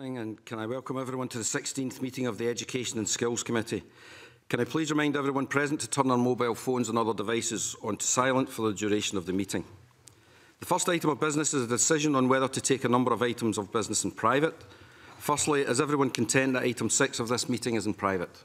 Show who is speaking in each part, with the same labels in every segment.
Speaker 1: evening and can I welcome everyone to the 16th meeting of the Education and Skills Committee. Can I please remind everyone present to turn their mobile phones and other devices onto silent for the duration of the meeting. The first item of business is a decision on whether to take a number of items of business in private. Firstly, is everyone content that item 6 of this meeting is in private?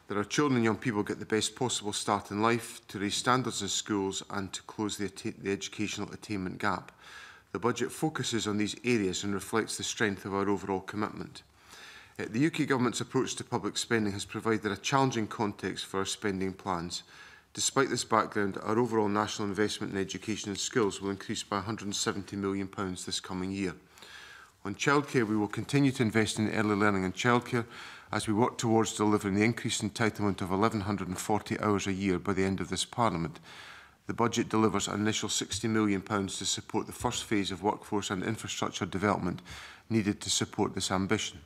Speaker 1: that
Speaker 2: our children and young people get the best possible start in life, to raise standards in schools and to close the, the educational attainment gap. The budget focuses on these areas and reflects the strength of our overall commitment. Uh, the UK government's approach to public spending has provided a challenging context for our spending plans. Despite this background, our overall national investment in education and skills will increase by £170 million this coming year. On childcare, we will continue to invest in early learning and childcare as we work towards delivering the increased entitlement of 1,140 hours a year by the end of this Parliament. The budget delivers an initial £60 million to support the first phase of workforce and infrastructure development needed to support this ambition.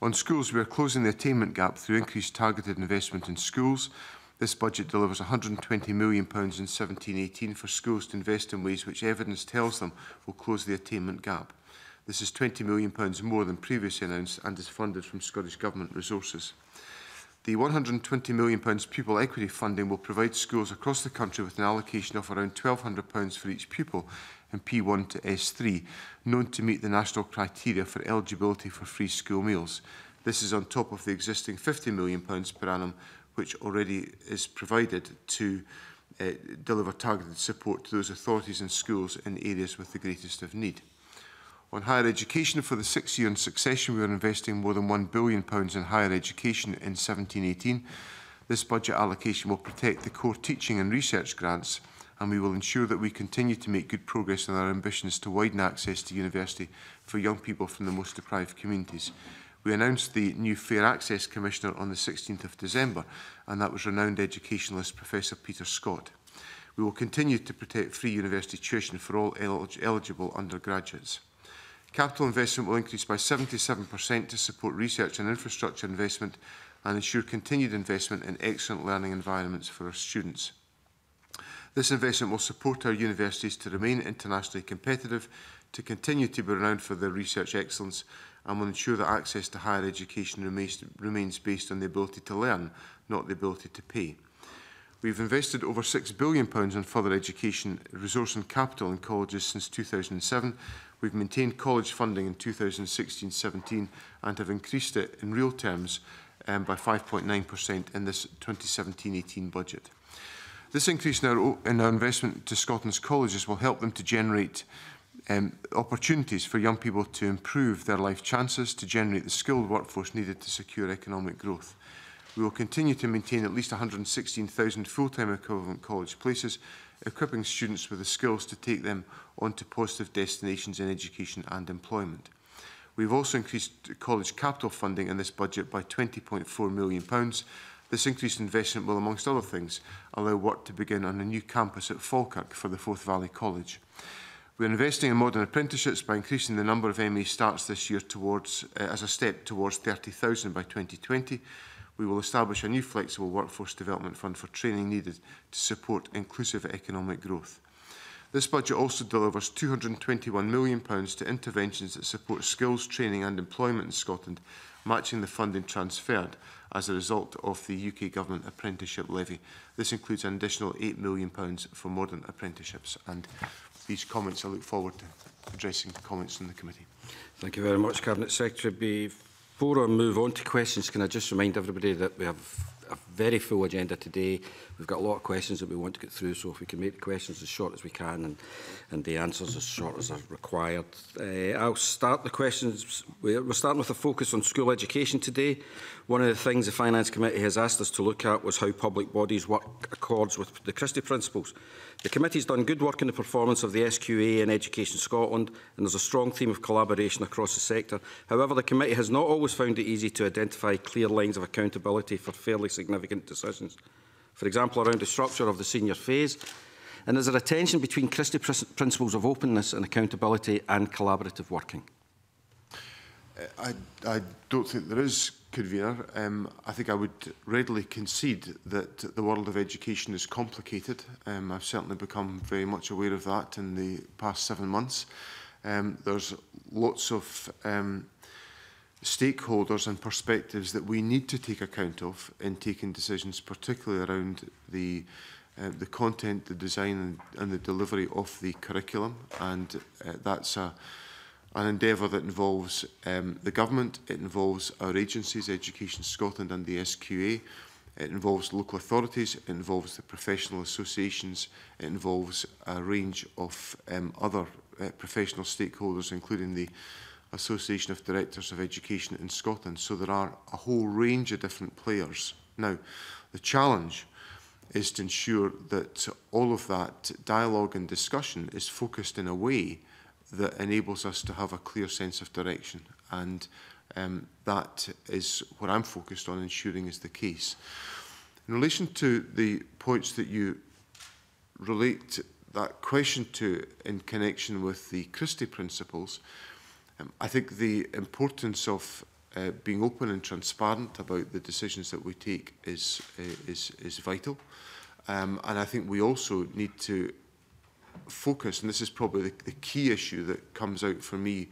Speaker 2: On schools, we are closing the attainment gap through increased targeted investment in schools. This budget delivers £120 million in 17-18 for schools to invest in ways which evidence tells them will close the attainment gap. This is £20 million more than previously announced and is funded from Scottish Government resources. The £120 million pupil equity funding will provide schools across the country with an allocation of around £1,200 for each pupil and P1 to S3, known to meet the national criteria for eligibility for free school meals. This is on top of the existing £50 million per annum, which already is provided to uh, deliver targeted support to those authorities and schools in areas with the greatest of need. On higher education, for the sixth year in succession, we are investing more than £1 billion in higher education in 1718. This budget allocation will protect the core teaching and research grants – and we will ensure that we continue to make good progress in our ambitions to widen access to university for young people from the most deprived communities. We announced the new Fair Access Commissioner on the 16th of December, and that was renowned educationalist Professor Peter Scott. We will continue to protect free university tuition for all eligible undergraduates. Capital investment will increase by 77% to support research and infrastructure investment and ensure continued investment in excellent learning environments for our students. This investment will support our universities to remain internationally competitive, to continue to be renowned for their research excellence and will ensure that access to higher education remains, remains based on the ability to learn, not the ability to pay. We've invested over £6 billion in further education, resource and capital in colleges since 2007. We've maintained college funding in 2016-17 and have increased it in real terms um, by 5.9% in this 2017-18 budget. This increase in our, in our investment to Scotland's colleges will help them to generate um, opportunities for young people to improve their life chances, to generate the skilled workforce needed to secure economic growth. We will continue to maintain at least 116,000 full-time equivalent college places, equipping students with the skills to take them onto positive destinations in education and employment. We've also increased college capital funding in this budget by £20.4 million pounds This increased investment will, amongst other things, allow work to begin on a new campus at Falkirk for the Forth Valley College. We are investing in modern apprenticeships by increasing the number of ME starts this year towards, uh, as a step towards 30,000 by 2020. We will establish a new flexible workforce development fund for training needed to support inclusive economic growth. This budget also delivers £221 million to interventions that support skills, training and employment in Scotland matching the funding transferred as a result of the UK Government apprenticeship levy. This includes an additional £8 million for modern apprenticeships. And these comments, I look forward to addressing comments from the committee.
Speaker 1: Thank you very much, Cabinet Secretary. Before I move on to questions, can I just remind everybody that we have a very full agenda today. We've got a lot of questions that we want to get through, so if we can make the questions as short as we can and, and the answers as short as are required. Uh, I'll start the questions. We're starting with a focus on school education today. One of the things the Finance Committee has asked us to look at was how public bodies work accords with the Christie principles. The committee's done good work in the performance of the SQA and Education Scotland, and there's a strong theme of collaboration across the sector. However, the committee has not always found it easy to identify clear lines of accountability for fairly significant significant decisions, for example, around the structure of the senior phase, and there's a tension between Christie principles of openness and accountability and collaborative working?
Speaker 2: Uh, I, I don't think there is, convener. Um, I think I would readily concede that the world of education is complicated. Um, I've certainly become very much aware of that in the past seven months. Um, there's lots of um, stakeholders and perspectives that we need to take account of in taking decisions, particularly around the uh, the content, the design and, and the delivery of the curriculum. And uh, that's a, an endeavour that involves um, the government, it involves our agencies, Education Scotland and the SQA, it involves local authorities, it involves the professional associations, it involves a range of um, other uh, professional stakeholders, including the Association of Directors of Education in Scotland. So there are a whole range of different players. Now, the challenge is to ensure that all of that dialogue and discussion is focused in a way that enables us to have a clear sense of direction. And um, that is what I'm focused on ensuring is the case. In relation to the points that you relate that question to in connection with the Christie principles, Um, I think the importance of uh, being open and transparent about the decisions that we take is, uh, is, is vital. Um, and I think we also need to focus, and this is probably the, the key issue that comes out for me,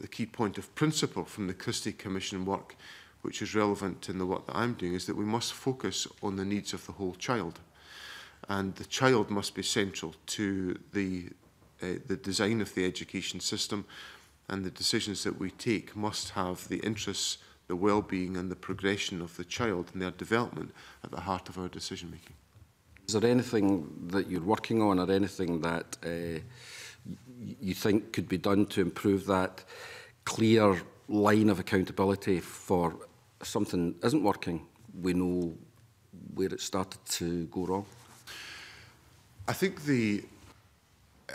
Speaker 2: the key point of principle from the Christie Commission work, which is relevant in the work that I'm doing, is that we must focus on the needs of the whole child. And the child must be central to the, uh, the design of the education system and the decisions that we take must have the interests, the well-being and the progression of the child and their development at the heart of our decision making.
Speaker 1: Is there anything that you're working on or anything that uh, you think could be done to improve that clear line of accountability for something isn't working? We know where it started to go wrong.
Speaker 2: I think the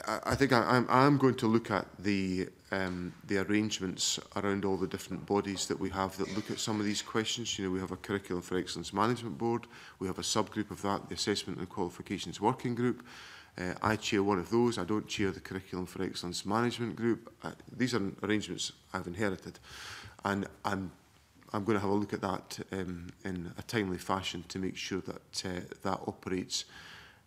Speaker 2: I, think I, I'm, I'm going to look at the um, the arrangements around all the different bodies that we have that look at some of these questions. You know, we have a Curriculum for Excellence Management Board, we have a subgroup of that, the Assessment and Qualifications Working Group. Uh, I chair one of those. I don't chair the Curriculum for Excellence Management Group. Uh, these are arrangements I've inherited. And I'm, I'm going to have a look at that um, in a timely fashion to make sure that uh, that operates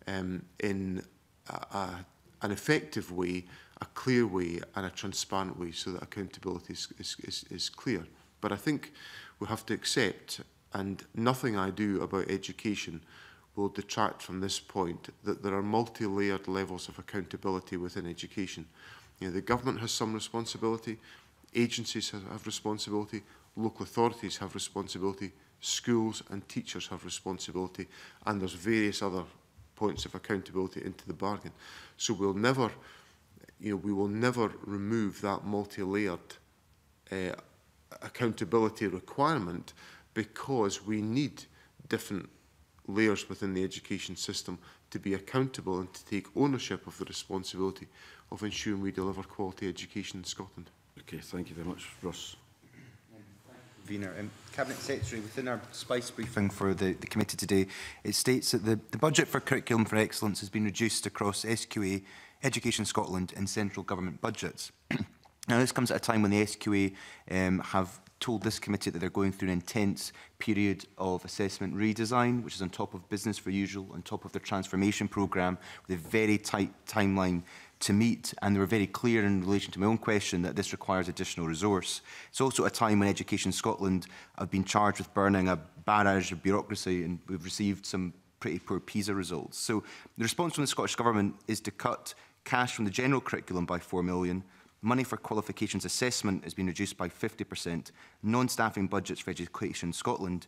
Speaker 2: um, in a, a, an effective way a clear way and a transparent way so that accountability is, is, is, is clear. But I think we have to accept, and nothing I do about education will detract from this point, that there are multi-layered levels of accountability within education. You know, the government has some responsibility, agencies have, have responsibility, local authorities have responsibility, schools and teachers have responsibility, and there's various other points of accountability into the bargain. So we'll never you know, we will never remove that multi-layered uh, accountability requirement because we need different layers within the education system to be accountable and to take ownership of the responsibility of ensuring we deliver quality education in Scotland.
Speaker 1: Okay, thank you very much, Ross.
Speaker 3: Convener. Um, Cabinet Secretary, within our SPICE briefing for the, the committee today, it states that the, the budget for Curriculum for Excellence has been reduced across SQA, Education Scotland and central government budgets. now, this comes at a time when the SQA um, have told this committee that they're going through an intense period of assessment redesign, which is on top of business for usual, on top of their transformation programme, with a very tight timeline to meet. And they were very clear in relation to my own question that this requires additional resource. It's also a time when Education Scotland have been charged with burning a barrage of bureaucracy and we've received some pretty poor PISA results. So the response from the Scottish Government is to cut cash from the general curriculum by 4 million, money for qualifications assessment has been reduced by 50%, non-staffing budgets for education Scotland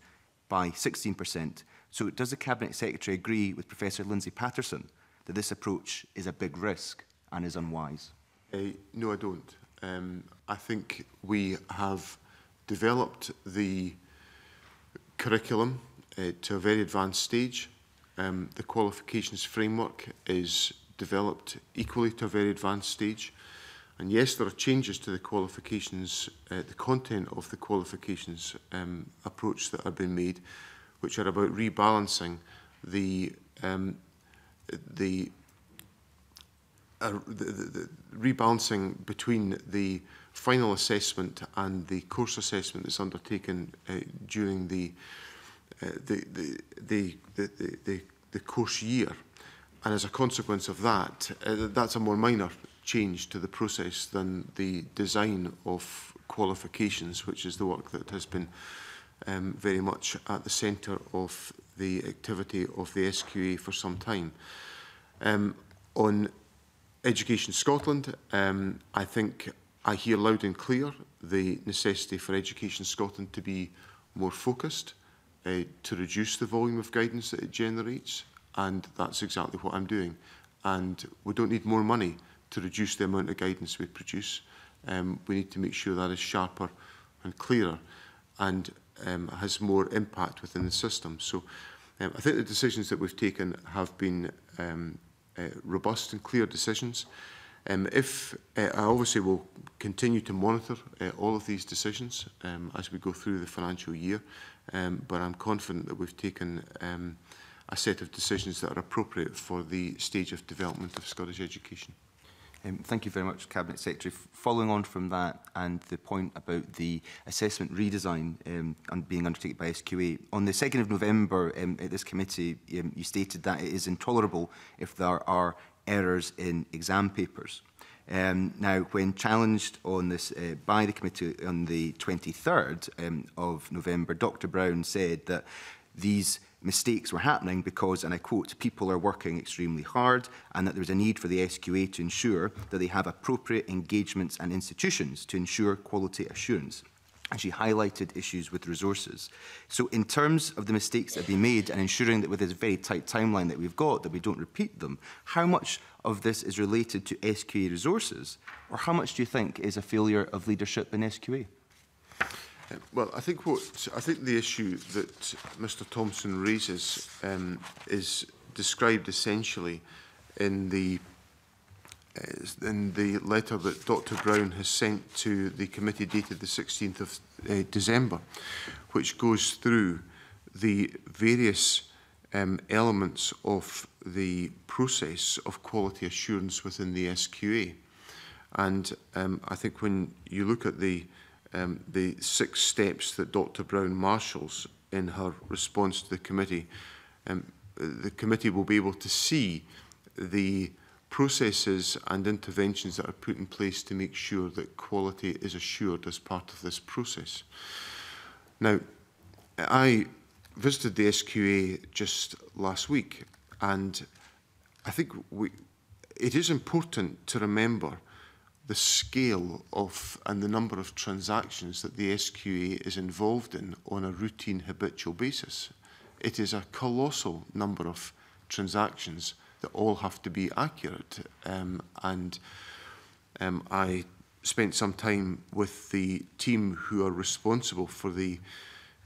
Speaker 3: by 16%. So does the Cabinet Secretary agree with Professor Lindsay Patterson that this approach is a big risk and is unwise?
Speaker 2: Uh, no, I don't. Um, I think we have developed the curriculum uh, to a very advanced stage. Um, the qualifications framework is developed equally to a very advanced stage. And yes, there are changes to the qualifications, uh, the content of the qualifications um, approach that have been made, which are about rebalancing the um, the, uh, the, the, the rebalancing between the final assessment and the course assessment that's undertaken uh, during the, uh, the, the, the, the, the, the course year. And as a consequence of that, uh, that's a more minor change to the process than the design of qualifications, which is the work that has been um, very much at the centre of the activity of the SQA for some time. Um, on Education Scotland, um, I think I hear loud and clear the necessity for Education Scotland to be more focused, uh, to reduce the volume of guidance that it generates, And that's exactly what I'm doing. And we don't need more money to reduce the amount of guidance we produce. Um, we need to make sure that is sharper and clearer and um, has more impact within the system. So um, I think the decisions that we've taken have been um, uh, robust and clear decisions. Um, if uh, I obviously will continue to monitor uh, all of these decisions um, as we go through the financial year, um, but I'm confident that we've taken um, uh, a set of decisions that are appropriate for the stage of development of Scottish education.
Speaker 3: Um, thank you very much, Cabinet Secretary. F following on from that and the point about the assessment redesign um, and being undertaken by SQA, on the 2nd of November um, at this committee, um, you stated that it is intolerable if there are errors in exam papers. Um, now, when challenged on this uh, by the committee on the 23rd um, of November, Dr Brown said that these mistakes were happening because, and I quote, people are working extremely hard and that there is a need for the SQA to ensure that they have appropriate engagements and institutions to ensure quality assurance. And she highlighted issues with resources. So in terms of the mistakes that have been made and ensuring that with this very tight timeline that we've got, that we don't repeat them, how much of this is related to SQA resources? Or how much do you think is a failure of leadership in SQA?
Speaker 2: Well, I think what I think the issue that Mr. Thompson raises um, is described essentially in the uh, in the letter that Dr. Brown has sent to the committee dated the 16th of uh, December, which goes through the various um, elements of the process of quality assurance within the SQA. And um, I think when you look at the um, the six steps that Dr Brown marshals in her response to the committee. Um, the committee will be able to see the processes and interventions that are put in place to make sure that quality is assured as part of this process. Now, I visited the SQA just last week and I think we, it is important to remember the scale of and the number of transactions that the SQA is involved in on a routine habitual basis. It is a colossal number of transactions that all have to be accurate. Um, and um, I spent some time with the team who are responsible for the,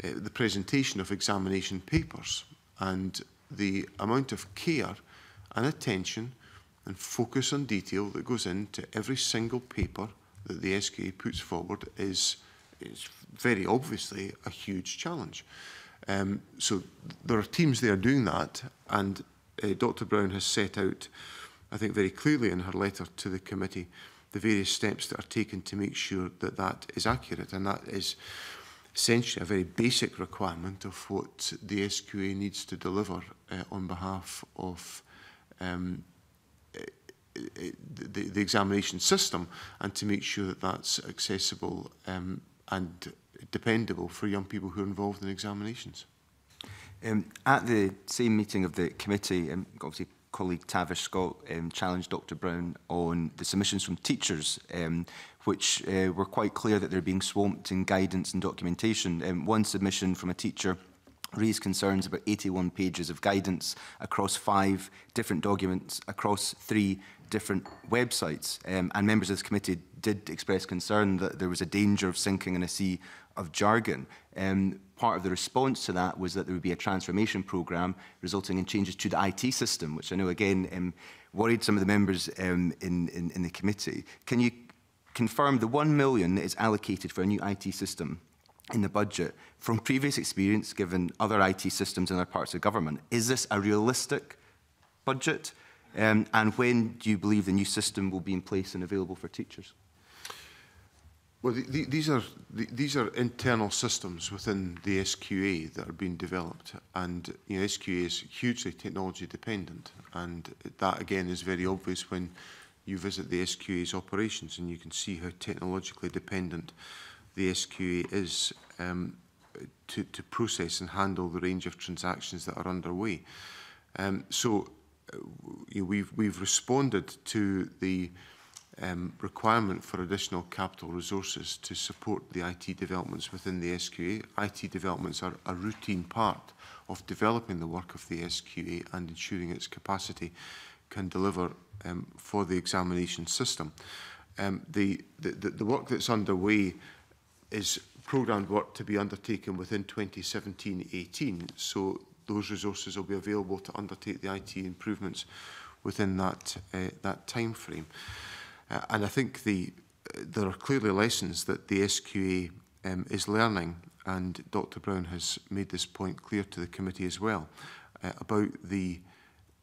Speaker 2: uh, the presentation of examination papers and the amount of care and attention and focus on detail that goes into every single paper that the SKA puts forward is, is very obviously a huge challenge. Um, so there are teams there doing that, and uh, Dr Brown has set out, I think very clearly in her letter to the committee, the various steps that are taken to make sure that that is accurate, and that is essentially a very basic requirement of what the SQA needs to deliver uh, on behalf of um, the, the examination system and to make sure that that's accessible um, and dependable for young people who are involved in examinations.
Speaker 3: Um, at the same meeting of the committee, um, obviously colleague Tavish Scott um, challenged Dr Brown on the submissions from teachers, um, which uh, were quite clear that they're being swamped in guidance and documentation. Um, one submission from a teacher raised concerns about 81 pages of guidance across five different documents across three different websites, um, and members of this committee did express concern that there was a danger of sinking in a sea of jargon. Um, part of the response to that was that there would be a transformation programme resulting in changes to the IT system, which I know, again, um, worried some of the members um, in, in, in the committee. Can you confirm the 1 million that is allocated for a new IT system in the budget from previous experience given other IT systems in other parts of government? Is this a realistic budget? Um, and when do you believe the new system will be in place and available for teachers?
Speaker 2: Well, the, the, these are the, these are internal systems within the SQA that are being developed, and you know, SQA is hugely technology dependent, and that again is very obvious when you visit the SQA's operations, and you can see how technologically dependent the SQA is um, to to process and handle the range of transactions that are underway. Um, so you know, we've, we've responded to the um, requirement for additional capital resources to support the IT developments within the SQA. IT developments are a routine part of developing the work of the SQA and ensuring its capacity can deliver um, for the examination system. Um, the, the, the work that's underway is programmed work to be undertaken within 2017-18, so those resources will be available to undertake the IT improvements within that, uh, that time frame. Uh, and I think the, there are clearly lessons that the SQA um, is learning, and Dr Brown has made this point clear to the committee as well, uh, about the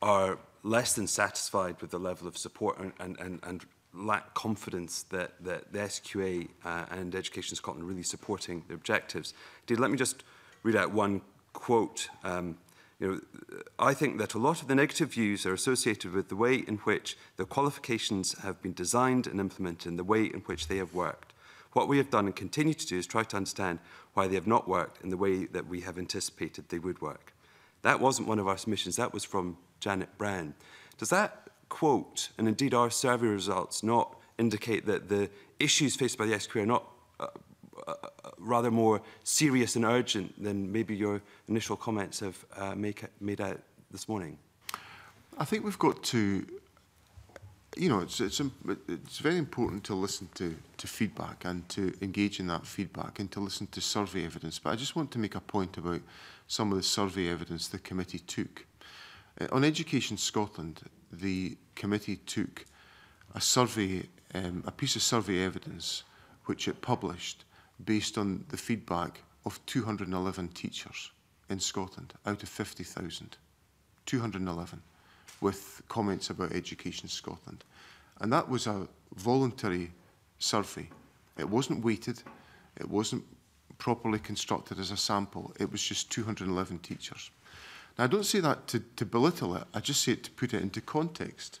Speaker 4: are less than satisfied with the level of support and, and, and, and lack confidence that, that the SQA uh, and Education Scotland are really supporting their objectives. Did, let me just read out one quote um, you know, uh, I think that a lot of the negative views are associated with the way in which the qualifications have been designed and implemented and the way in which they have worked. What we have done and continue to do is try to understand why they have not worked in the way that we have anticipated they would work. That wasn't one of our submissions, that was from Janet Brand. Does that quote, and indeed our survey results, not indicate that the issues faced by the SQA are not uh, uh, rather more serious and urgent than maybe your initial comments have uh, make, made out this morning?
Speaker 2: I think we've got to, you know, it's, it's, it's very important to listen to, to feedback and to engage in that feedback and to listen to survey evidence. But I just want to make a point about some of the survey evidence the committee took. Uh, on Education Scotland, the committee took a survey, um, a piece of survey evidence which it published based on the feedback of 211 teachers in Scotland out of 50,000. 211 with comments about Education Scotland. And that was a voluntary survey. It wasn't weighted, it wasn't properly constructed as a sample, it was just 211 teachers. Now, I don't say that to, to belittle it, I just say it to put it into context.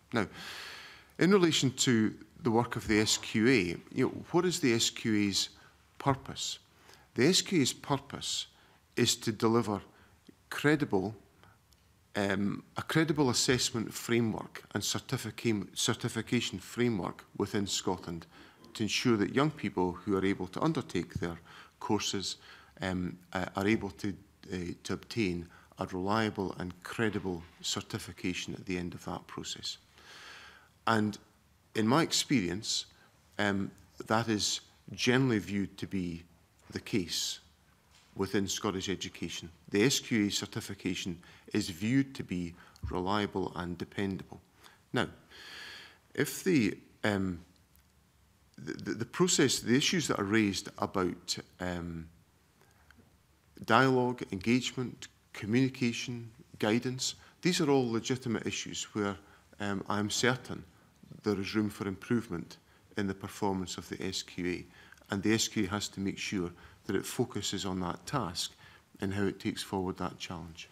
Speaker 2: Now, in relation to the work of the SQA, you know, what is the SQA's purpose? The SQA's purpose is to deliver credible um, a credible assessment framework and certification framework within Scotland to ensure that young people who are able to undertake their courses um, uh, are able to, uh, to obtain a reliable and credible certification at the end of that process. And in my experience, um, that is generally viewed to be the case within Scottish education. The SQA certification is viewed to be reliable and dependable. Now, if the, um, the, the process, the issues that are raised about um, dialogue, engagement, communication, guidance, these are all legitimate issues where um, I'm certain there is room for improvement in the performance of the SQA. And the SQA has to make sure that it focuses on that task and how it takes forward that challenge.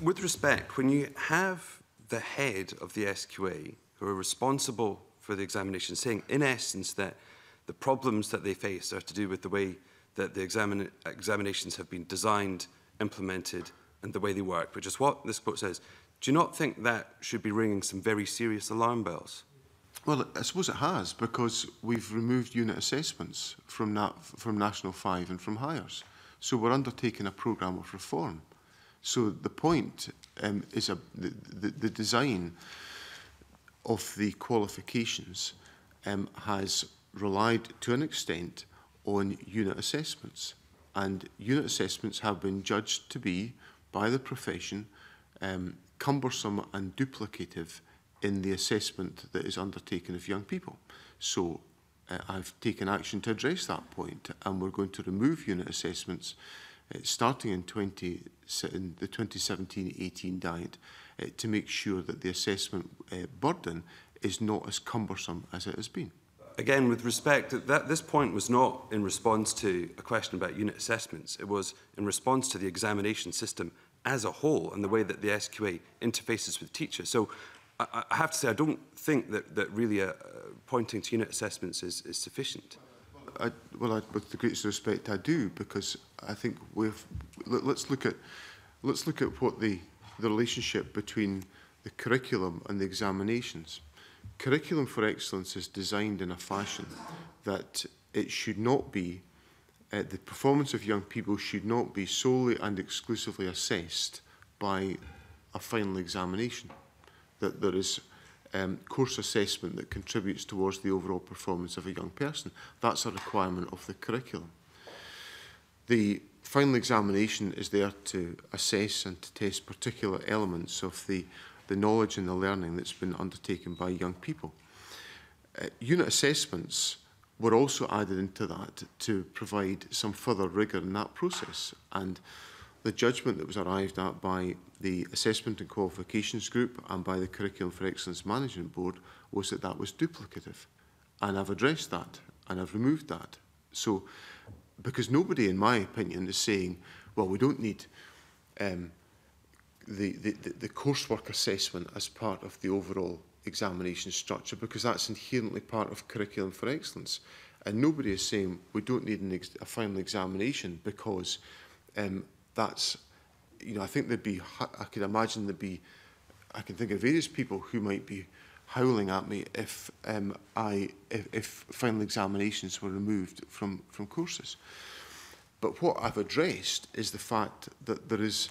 Speaker 4: With respect, when you have the head of the SQA who are responsible for the examination saying, in essence, that the problems that they face are to do with the way that the examin examinations have been designed, implemented, and the way they work, which is what this quote says, do you not think that should be ringing some very serious alarm bells?
Speaker 2: Well, I suppose it has because we've removed unit assessments from na from National Five and from Hires. So we're undertaking a programme of reform. So the point um, is a, the, the, the design of the qualifications um, has relied to an extent on unit assessments. And unit assessments have been judged to be, by the profession, um, cumbersome and duplicative in the assessment that is undertaken of young people. So uh, I've taken action to address that point, and we're going to remove unit assessments uh, starting in, 20, in the 2017-18 diet uh, to make sure that the assessment uh, burden is not as cumbersome as it has been.
Speaker 4: Again, with respect, that this point was not in response to a question about unit assessments. It was in response to the examination system as a whole and the way that the SQA interfaces with teachers. So I, I have to say, I don't think that, that really uh, pointing to unit assessments is, is sufficient.
Speaker 2: I, well, I, with the greatest respect, I do because I think we've let, let's look at let's look at what the the relationship between the curriculum and the examinations. Curriculum for excellence is designed in a fashion that it should not be uh, the performance of young people should not be solely and exclusively assessed by a final examination that there is um, course assessment that contributes towards the overall performance of a young person. That's a requirement of the curriculum. The final examination is there to assess and to test particular elements of the, the knowledge and the learning that's been undertaken by young people. Uh, unit assessments were also added into that to provide some further rigour in that process. And The judgment that was arrived at by the Assessment and Qualifications Group and by the Curriculum for Excellence Management Board was that that was duplicative. And I've addressed that and I've removed that. So, because nobody, in my opinion, is saying, well, we don't need um, the, the, the coursework assessment as part of the overall examination structure because that's inherently part of curriculum for excellence. And nobody is saying we don't need an ex a final examination because um, that's, you know, I think there'd be, I could imagine there'd be, I can think of various people who might be howling at me if um, I, if, if final examinations were removed from, from courses. But what I've addressed is the fact that there is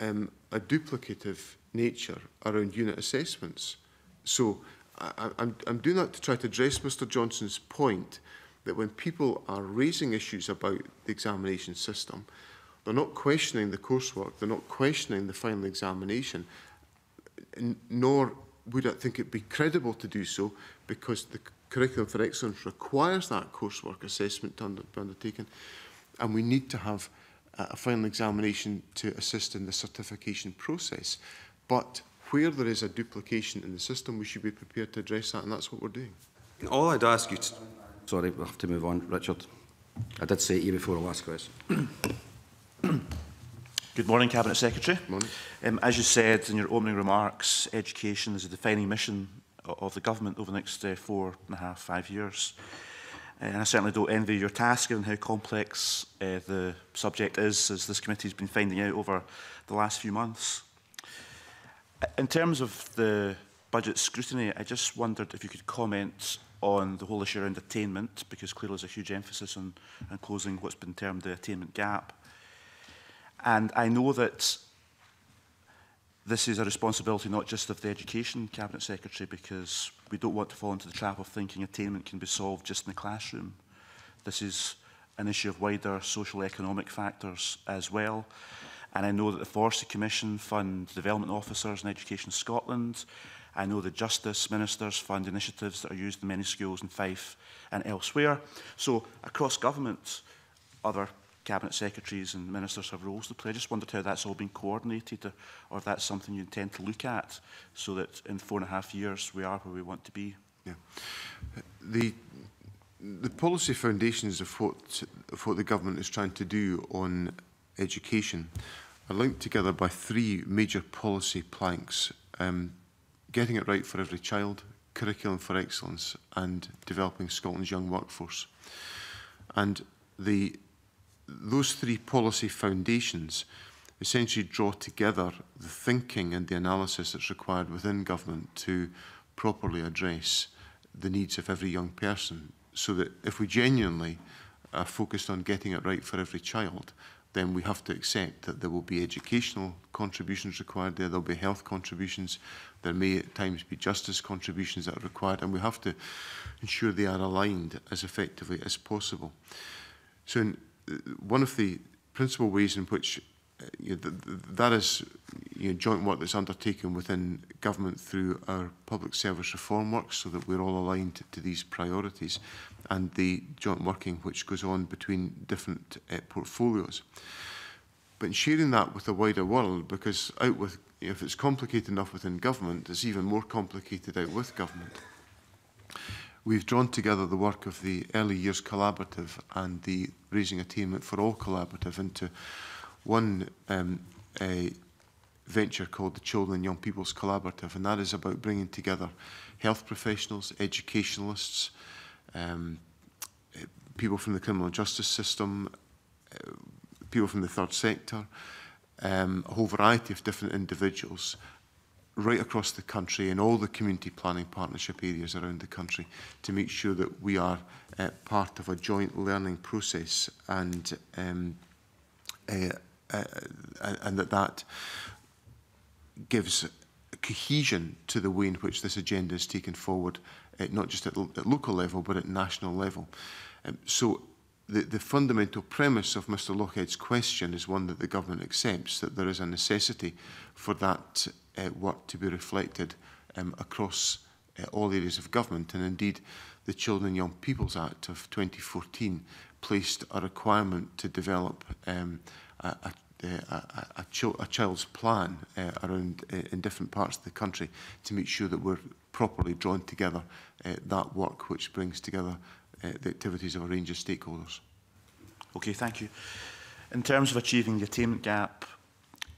Speaker 2: um, a duplicative nature around unit assessments. So I, I'm, I'm doing that to try to address Mr Johnson's point that when people are raising issues about the examination system, They're not questioning the coursework. They're not questioning the final examination. N nor would I think it be credible to do so because the curriculum for excellence requires that coursework assessment to under be undertaken. And we need to have a final examination to assist in the certification process. But where there is a duplication in the system, we should be prepared to address that, and that's what we're doing.
Speaker 4: All I'd ask you to...
Speaker 1: Sorry, we'll have to move on, Richard. I did say it to you before the last question.
Speaker 5: Good morning, Cabinet Secretary.
Speaker 2: Morning.
Speaker 5: Um, as you said in your opening remarks, education is a defining mission of the government over the next uh, four and a half, five years. Uh, and I certainly don't envy your task given how complex uh, the subject is, as this committee has been finding out over the last few months. In terms of the budget scrutiny, I just wondered if you could comment on the whole issue around attainment, because clearly there's a huge emphasis on, on closing what's been termed the attainment gap. And I know that this is a responsibility not just of the Education Cabinet Secretary because we don't want to fall into the trap of thinking attainment can be solved just in the classroom. This is an issue of wider social economic factors as well. And I know that the Forestry Commission fund development officers in Education Scotland. I know the Justice Ministers fund initiatives that are used in many schools in Fife and elsewhere. So across government, other cabinet secretaries and ministers have roles to play. I just wondered how that's all been coordinated uh, or, or if that's something you intend to look at so that in four and a half years we are where we want to be.
Speaker 2: Yeah. The the policy foundations of what, of what the government is trying to do on education are linked together by three major policy planks. Um, getting it right for every child, curriculum for excellence and developing Scotland's young workforce. And the those three policy foundations essentially draw together the thinking and the analysis that's required within government to properly address the needs of every young person. So that if we genuinely are focused on getting it right for every child, then we have to accept that there will be educational contributions required there, there'll be health contributions, there may at times be justice contributions that are required, and we have to ensure they are aligned as effectively as possible. So in one of the principal ways in which uh, you know, th that is you know, joint work that's undertaken within government through our public service reform work so that we're all aligned to these priorities and the joint working which goes on between different uh, portfolios. But sharing that with the wider world, because out with you know, if it's complicated enough within government, it's even more complicated out with government. We've drawn together the work of the Early Years Collaborative and the Raising Attainment for All Collaborative into one um, a venture called the Children and Young People's Collaborative, and that is about bringing together health professionals, educationalists, um, people from the criminal justice system, uh, people from the third sector, um, a whole variety of different individuals right across the country in all the community planning partnership areas around the country to make sure that we are uh, part of a joint learning process and um, uh, uh, and that that gives cohesion to the way in which this agenda is taken forward, uh, not just at, at local level, but at national level. Um, so the, the fundamental premise of Mr Lockhead's question is one that the government accepts, that there is a necessity for that uh, work to be reflected um, across uh, all areas of government. And indeed, the Children and Young People's Act of 2014 placed a requirement to develop um, a, a uh, a, a, ch a child's plan uh, around uh, in different parts of the country to make sure that we're properly drawn together uh, that work which brings together uh, the activities of a range of stakeholders.
Speaker 5: Okay, thank you. In terms of achieving the attainment gap,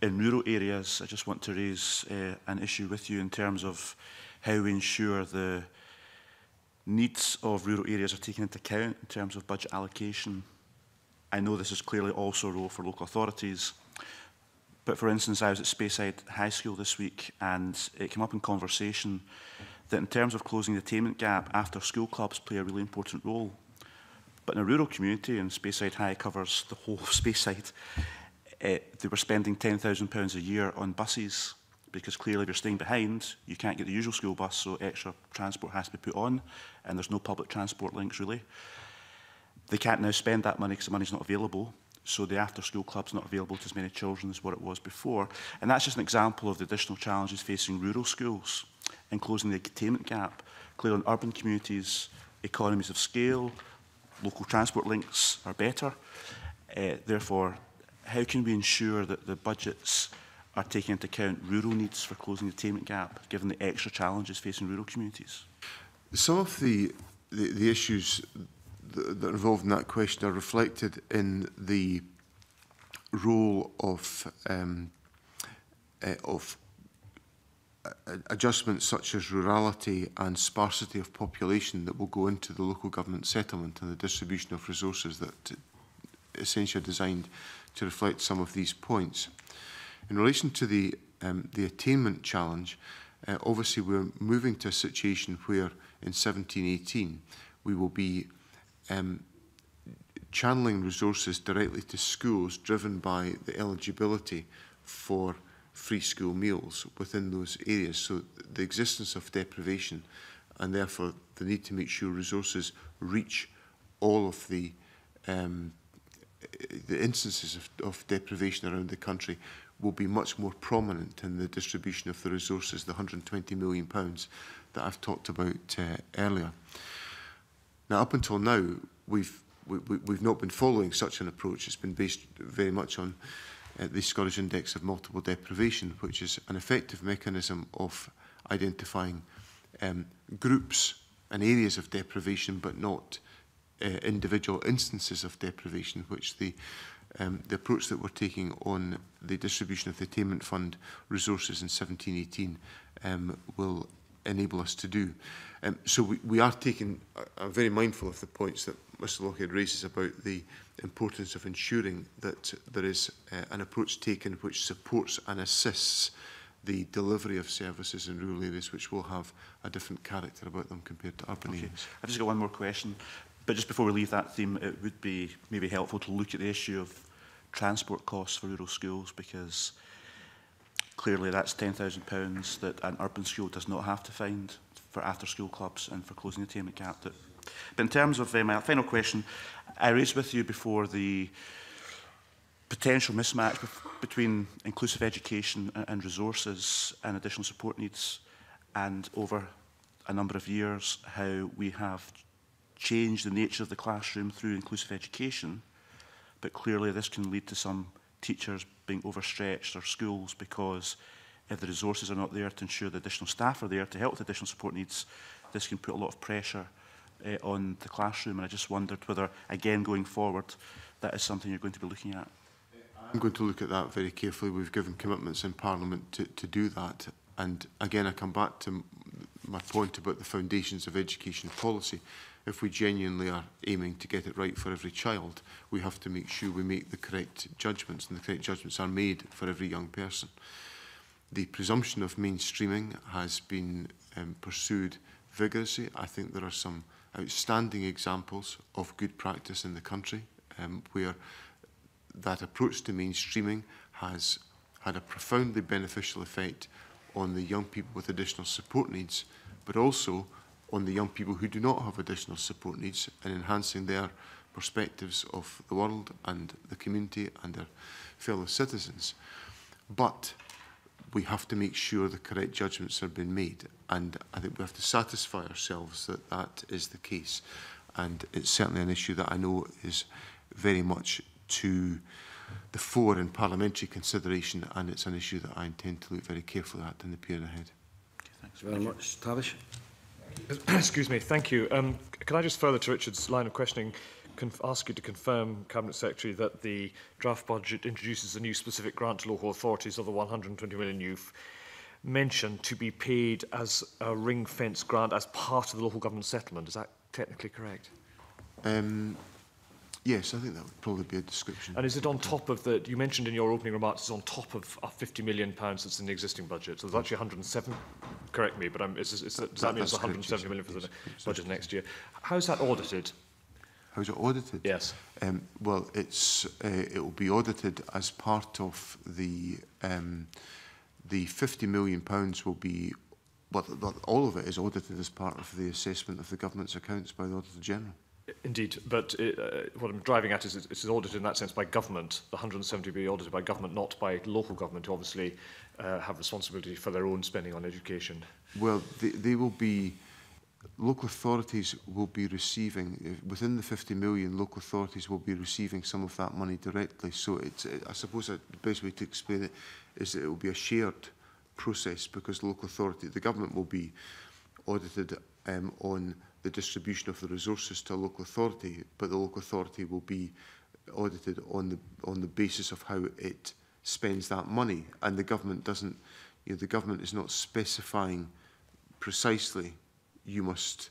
Speaker 5: in rural areas, I just want to raise uh, an issue with you in terms of how we ensure the needs of rural areas are taken into account in terms of budget allocation. I know this is clearly also a role for local authorities, but for instance, I was at Speyside High School this week and it came up in conversation that in terms of closing the attainment gap, after school clubs play a really important role. But in a rural community, and Speyside High covers the whole of Speyside, uh, they were spending £10,000 a year on buses because clearly if you're staying behind, you can't get the usual school bus, so extra transport has to be put on, and there's no public transport links really. They can't now spend that money because the money's not available, so the after-school club's not available to as many children as what it was before. And that's just an example of the additional challenges facing rural schools in closing the attainment gap. Clearly in urban communities, economies of scale, local transport links are better. Uh, therefore, how can we ensure that the budgets are taking into account rural needs for closing the attainment gap, given the extra challenges facing rural communities?
Speaker 2: Some of the, the, the issues that, that are involved in that question are reflected in the role of, um, uh, of eh, adjustments such as rurality and sparsity of population that will go into the local government settlement and the distribution of resources that eh, essentially are designed to reflect some of these points. In relation to the, um, the attainment challenge, uh, obviously we're moving to a situation where in 1718 we will be um, channeling resources directly to schools driven by the eligibility for free school meals within those areas. So the existence of deprivation and therefore the need to make sure resources reach all of the um, the instances of, of deprivation around the country will be much more prominent in the distribution of the resources, the £120 million pounds that I've talked about uh, earlier. Now, up until now, we've we, we've not been following such an approach. It's been based very much on uh, the Scottish Index of Multiple Deprivation, which is an effective mechanism of identifying um, groups and areas of deprivation, but not uh, individual instances of deprivation, which the um, the approach that we're taking on the distribution of the attainment fund resources in 1718 um, will enable us to do. Um, so we, we are taking, uh, are uh, very mindful of the points that Mr Lockhead raises about the importance of ensuring that there is uh, an approach taken which supports and assists the delivery of services in rural areas which will have a different character about them compared to urban
Speaker 5: okay.
Speaker 2: areas.
Speaker 5: I've just got one more question. But just before we leave that theme, it would be maybe helpful to look at the issue of transport costs for rural schools because clearly that's £10,000 that an urban school does not have to find for after-school clubs and for closing the attainment gap. That, but in terms of uh, my final question, I raised with you before the potential mismatch between inclusive education and resources and additional support needs and over a number of years how we have change the nature of the classroom through inclusive education, but clearly this can lead to some teachers being overstretched or schools because if the resources are not there to ensure the additional staff are there to help with additional support needs, this can put a lot of pressure uh, on the classroom. And I just wondered whether, again, going forward, that is something you're going to be looking at.
Speaker 2: I'm going to look at that very carefully. We've given commitments in Parliament to, to do that. And again, I come back to my point about the foundations of education policy if we genuinely are aiming to get it right for every child, we have to make sure we make the correct judgments, and the correct judgments are made for every young person. The presumption of mainstreaming has been um, pursued vigorously. I think there are some outstanding examples of good practice in the country um, where that approach to mainstreaming has had a profoundly beneficial effect on the young people with additional support needs, but also on the young people who do not have additional support needs and enhancing their perspectives of the world and the community and their fellow citizens. But we have to make sure the correct judgments have been made. And I think we have to satisfy ourselves that that is the case. And it's certainly an issue that I know is very much to the fore in parliamentary consideration. And it's an issue that I intend to look very carefully at in the period ahead.
Speaker 1: Okay, thanks very much. Tavish?
Speaker 6: Excuse me, thank you. Um, can I just further to Richard's line of questioning ask you to confirm, Cabinet Secretary, that the draft budget introduces a new specific grant to local authorities of the 120 million you've mentioned to be paid as a ring fence grant as part of the local government settlement. Is that technically correct?
Speaker 2: Um, Yes, I think that would probably be a description.
Speaker 6: And is it on top of the, you mentioned in your opening remarks, it's on top of £50 million pounds that's in the existing budget. So there's actually 107, correct me, but I'm, it's, it's, does that,
Speaker 2: that
Speaker 6: mean it's 170 million for the
Speaker 2: yes,
Speaker 6: budget next year? How's that audited?
Speaker 2: How's it audited?
Speaker 6: Yes.
Speaker 2: Um, well, it's, uh, it will be audited as part of the, um, the 50 million pounds will be well, all of it is audited as part of the assessment of the government's accounts by the Auditor General.
Speaker 6: Indeed, but it, uh, uh, what I'm driving at is it, it's is audited in that sense by government. The 170 be audited by government, not by local government, who obviously uh, have responsibility for their own spending on education.
Speaker 2: Well, they, they will be local authorities will be receiving within the 50 million local authorities will be receiving some of that money directly so it's uh, I suppose the best way to explain it is that it will be a shared process because local authority the government will be audited um, on the distribution of the resources to a local authority, but the local authority will be audited on the on the basis of how it spends that money, and the government doesn't. You know, the government is not specifying precisely. You must.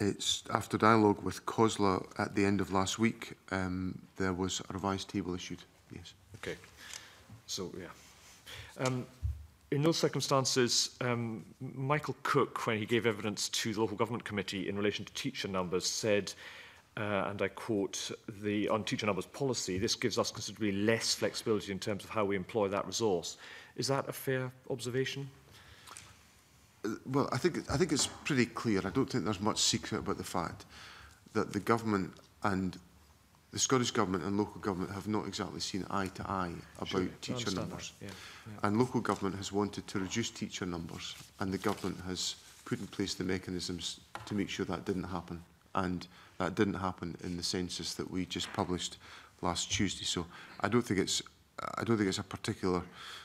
Speaker 2: it's after dialogue with COSLA at the end of last week, um, there was a revised table issued, yes.
Speaker 6: Okay, so yeah. Um, in those circumstances, um, Michael Cook, when he gave evidence to the Local Government Committee in relation to teacher numbers, said uh, and I quote, the, on teacher numbers policy, this gives us considerably less flexibility in terms of how we employ that resource. Is that a fair observation?
Speaker 2: Uh, well, I think, I think it's pretty clear. I don't think there's much secret about the fact that the government and the Scottish Government and local government have not exactly seen eye to eye about
Speaker 6: sure,
Speaker 2: teacher numbers.
Speaker 6: Yeah, yeah.
Speaker 2: And local government has wanted to reduce teacher numbers, and the government has put in place the mechanisms to make sure that didn't happen. And That didn't happen in the census that we just published last Tuesday. So I don't think it's I don't think it's a particular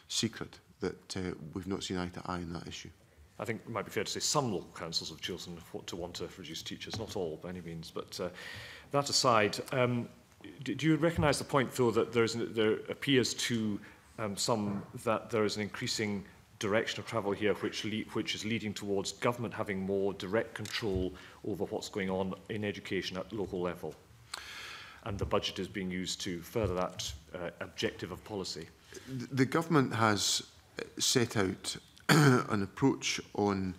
Speaker 2: secret that uh, we've not seen eye to eye on that issue.
Speaker 6: I think it might be fair to say some local councils have chosen to want to reduce teachers, not all by any means. But uh, that aside, um, do, do you recognise the point, though, that there, is an, there appears to um, some that there is an increasing direction of travel here, which, which is leading towards government having more direct control over what's going on in education at local level. And the budget is being used to further that uh, objective of policy.
Speaker 2: The government has uh, set out an approach on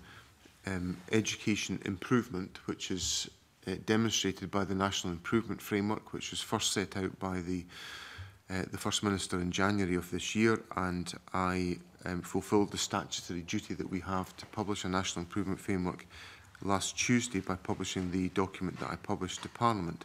Speaker 2: um, education improvement, which is uh, demonstrated by the National Improvement Framework, which was first set out by the uh, the First Minister in January of this year, and I um, fulfilled the statutory duty that we have to publish a national improvement framework last Tuesday by publishing the document that I published to Parliament.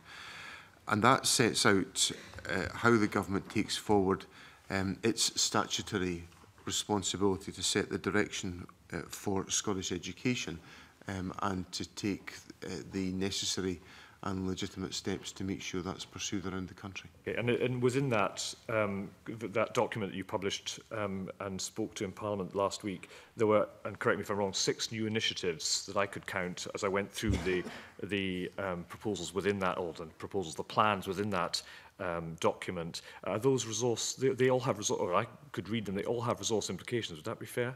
Speaker 2: And that sets out uh, how the government takes forward um, its statutory responsibility to set the direction uh, for Scottish education um, and to take uh, the necessary uh, and legitimate steps to make sure that's pursued around the country.
Speaker 6: Okay, and, and within that um, that document that you published um, and spoke to in Parliament last week, there were, and correct me if I'm wrong, six new initiatives that I could count as I went through the the um, proposals within that, or the proposals, the plans within that um, document. Uh, those resource, they, they all have resource, or I could read them, they all have resource implications. Would that be fair?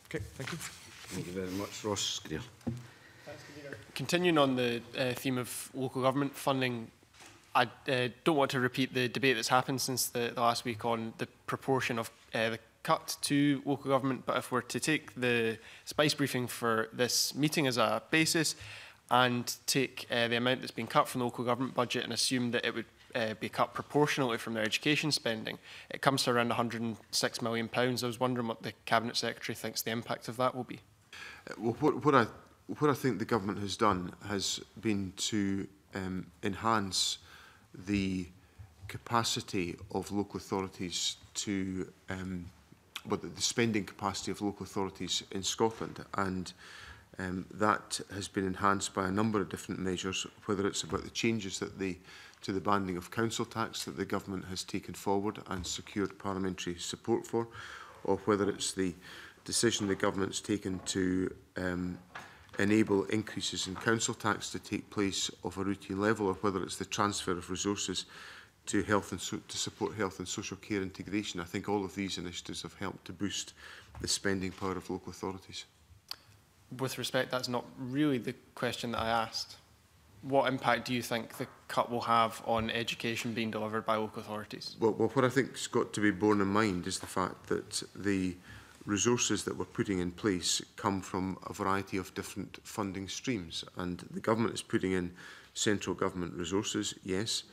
Speaker 6: Okay. Thank you.
Speaker 1: Thank you very much, Ross Greer.
Speaker 7: Continuing on the uh, theme of local government funding I uh, don't want to repeat the debate that's happened since the, the last week on the proportion of uh, the cut to local government, but if we're to take the spice briefing for this meeting as a basis and take uh, the amount that's been cut from the local government budget and assume that it would uh, be cut proportionally from their education spending, it comes to around £106 million. Pounds. I was wondering what the Cabinet Secretary thinks the impact of that will be.
Speaker 2: Uh, well, what, what, I, what I think the government has done has been to um, enhance the capacity of local authorities to, um, well, the spending capacity of local authorities in Scotland. And um, that has been enhanced by a number of different measures, whether it's about the changes that the, to the banding of council tax that the government has taken forward and secured parliamentary support for, or whether it's the decision the government's taken to um, enable increases in council tax to take place of a routine level or whether it's the transfer of resources to health and so to support health and social care integration. I think all of these initiatives have helped to boost the spending power of local authorities.
Speaker 7: With respect, that's not really the question that I asked. What impact do you think the cut will have on education being delivered by local authorities?
Speaker 2: Well, well what I think's got to be borne in mind is the fact that the uh, resources that we're putting in place come from a variety of different funding streams. And the government is putting in central government resources, yes,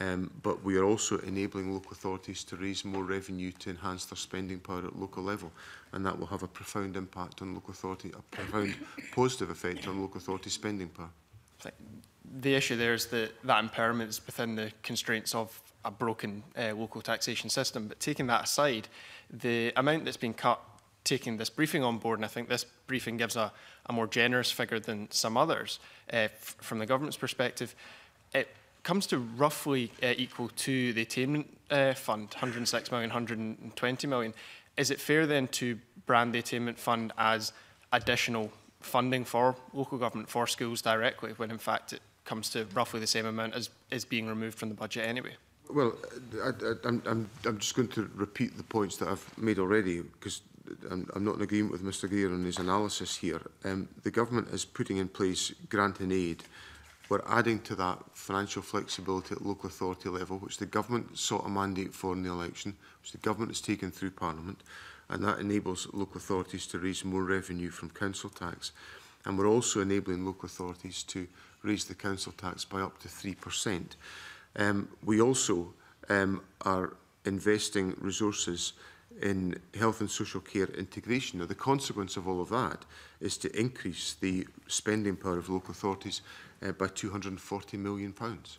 Speaker 2: um, but we are also enabling local authorities to raise more revenue to enhance their spending power at local level. And that will have a profound impact on local authority, a profound positive effect on local authority spending power.
Speaker 7: The issue there is that that impairment is within the constraints of a broken uh, local taxation system. But taking that aside, the amount that's been cut taking this briefing on board, and I think this briefing gives a, a more generous figure than some others uh, from the government's perspective. It comes to roughly uh, equal to the attainment uh, fund, 106 million, 120 million. Is it fair then to brand the attainment fund as additional funding for local government, for schools directly, when in fact it comes to roughly the same amount as is being removed from the budget anyway?
Speaker 2: Well, I, I, I'm, I'm, I'm just going to repeat the points that I've made already, because I'm, I'm not in agreement with Mr Greer on his analysis here. Um, the government is putting in place grant and aid. We're adding to that financial flexibility at local authority level, which the government sought a mandate for in the election, which the government has taken through Parliament, and that enables local authorities to raise more revenue from council tax. And we're also enabling local authorities to raise the council tax by up to 3%. Um, we also um, are investing resources in health and social care integration. Now, the consequence of all of that is to increase the spending power of local authorities uh, by £240 million. Pounds.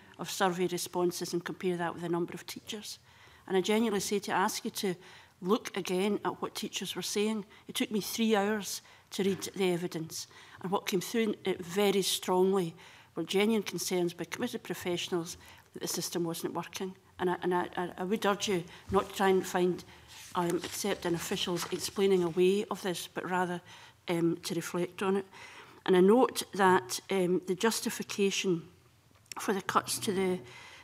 Speaker 8: of survey responses and compare that with the number of teachers. And I genuinely say to ask you to look again at what teachers were saying. It took me three hours to read the evidence. And what came through it very strongly were genuine concerns by committed professionals that the system wasn't working. And I, and I, I would urge you not to try and find um, accept an official's explaining away of this, but rather um, to reflect on it. And I note that um, the justification for the cuts to the,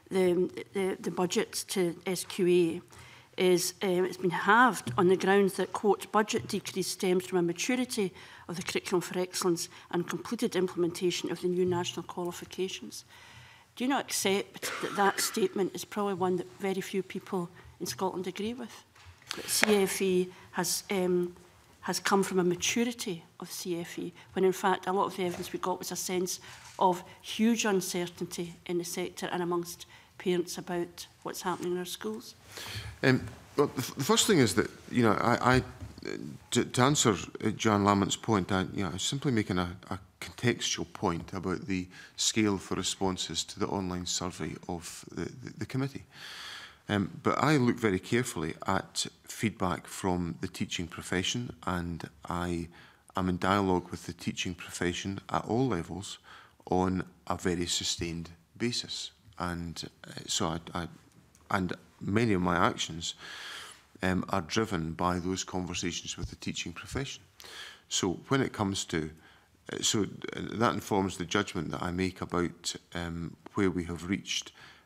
Speaker 8: the, the, the budget to SQA is um, it's been halved on the grounds that, quote, budget decrease stems from a maturity of the curriculum for excellence and completed implementation of the new national qualifications. Do you not accept that that statement is probably one that very few people in Scotland agree with? CFE has um, has come from a maturity of CFE, when in fact a lot of the evidence we got was a sense of huge uncertainty in the sector and amongst parents about what's happening in our schools?
Speaker 2: Um, well, the, the first thing is that, you know, I, I to, to answer uh, John Lamont's point, I, you know, I'm simply making a, a contextual point about the scale for responses to the online survey of the, the, the committee. Um, but I look very carefully at feedback from the teaching profession and I am in dialogue with the teaching profession at all levels on a very sustained basis. And uh, so I, I, and many of my actions um, are driven by those conversations with the teaching profession. So when it comes to uh, so uh, that informs the judgment that I make about um, where we have reached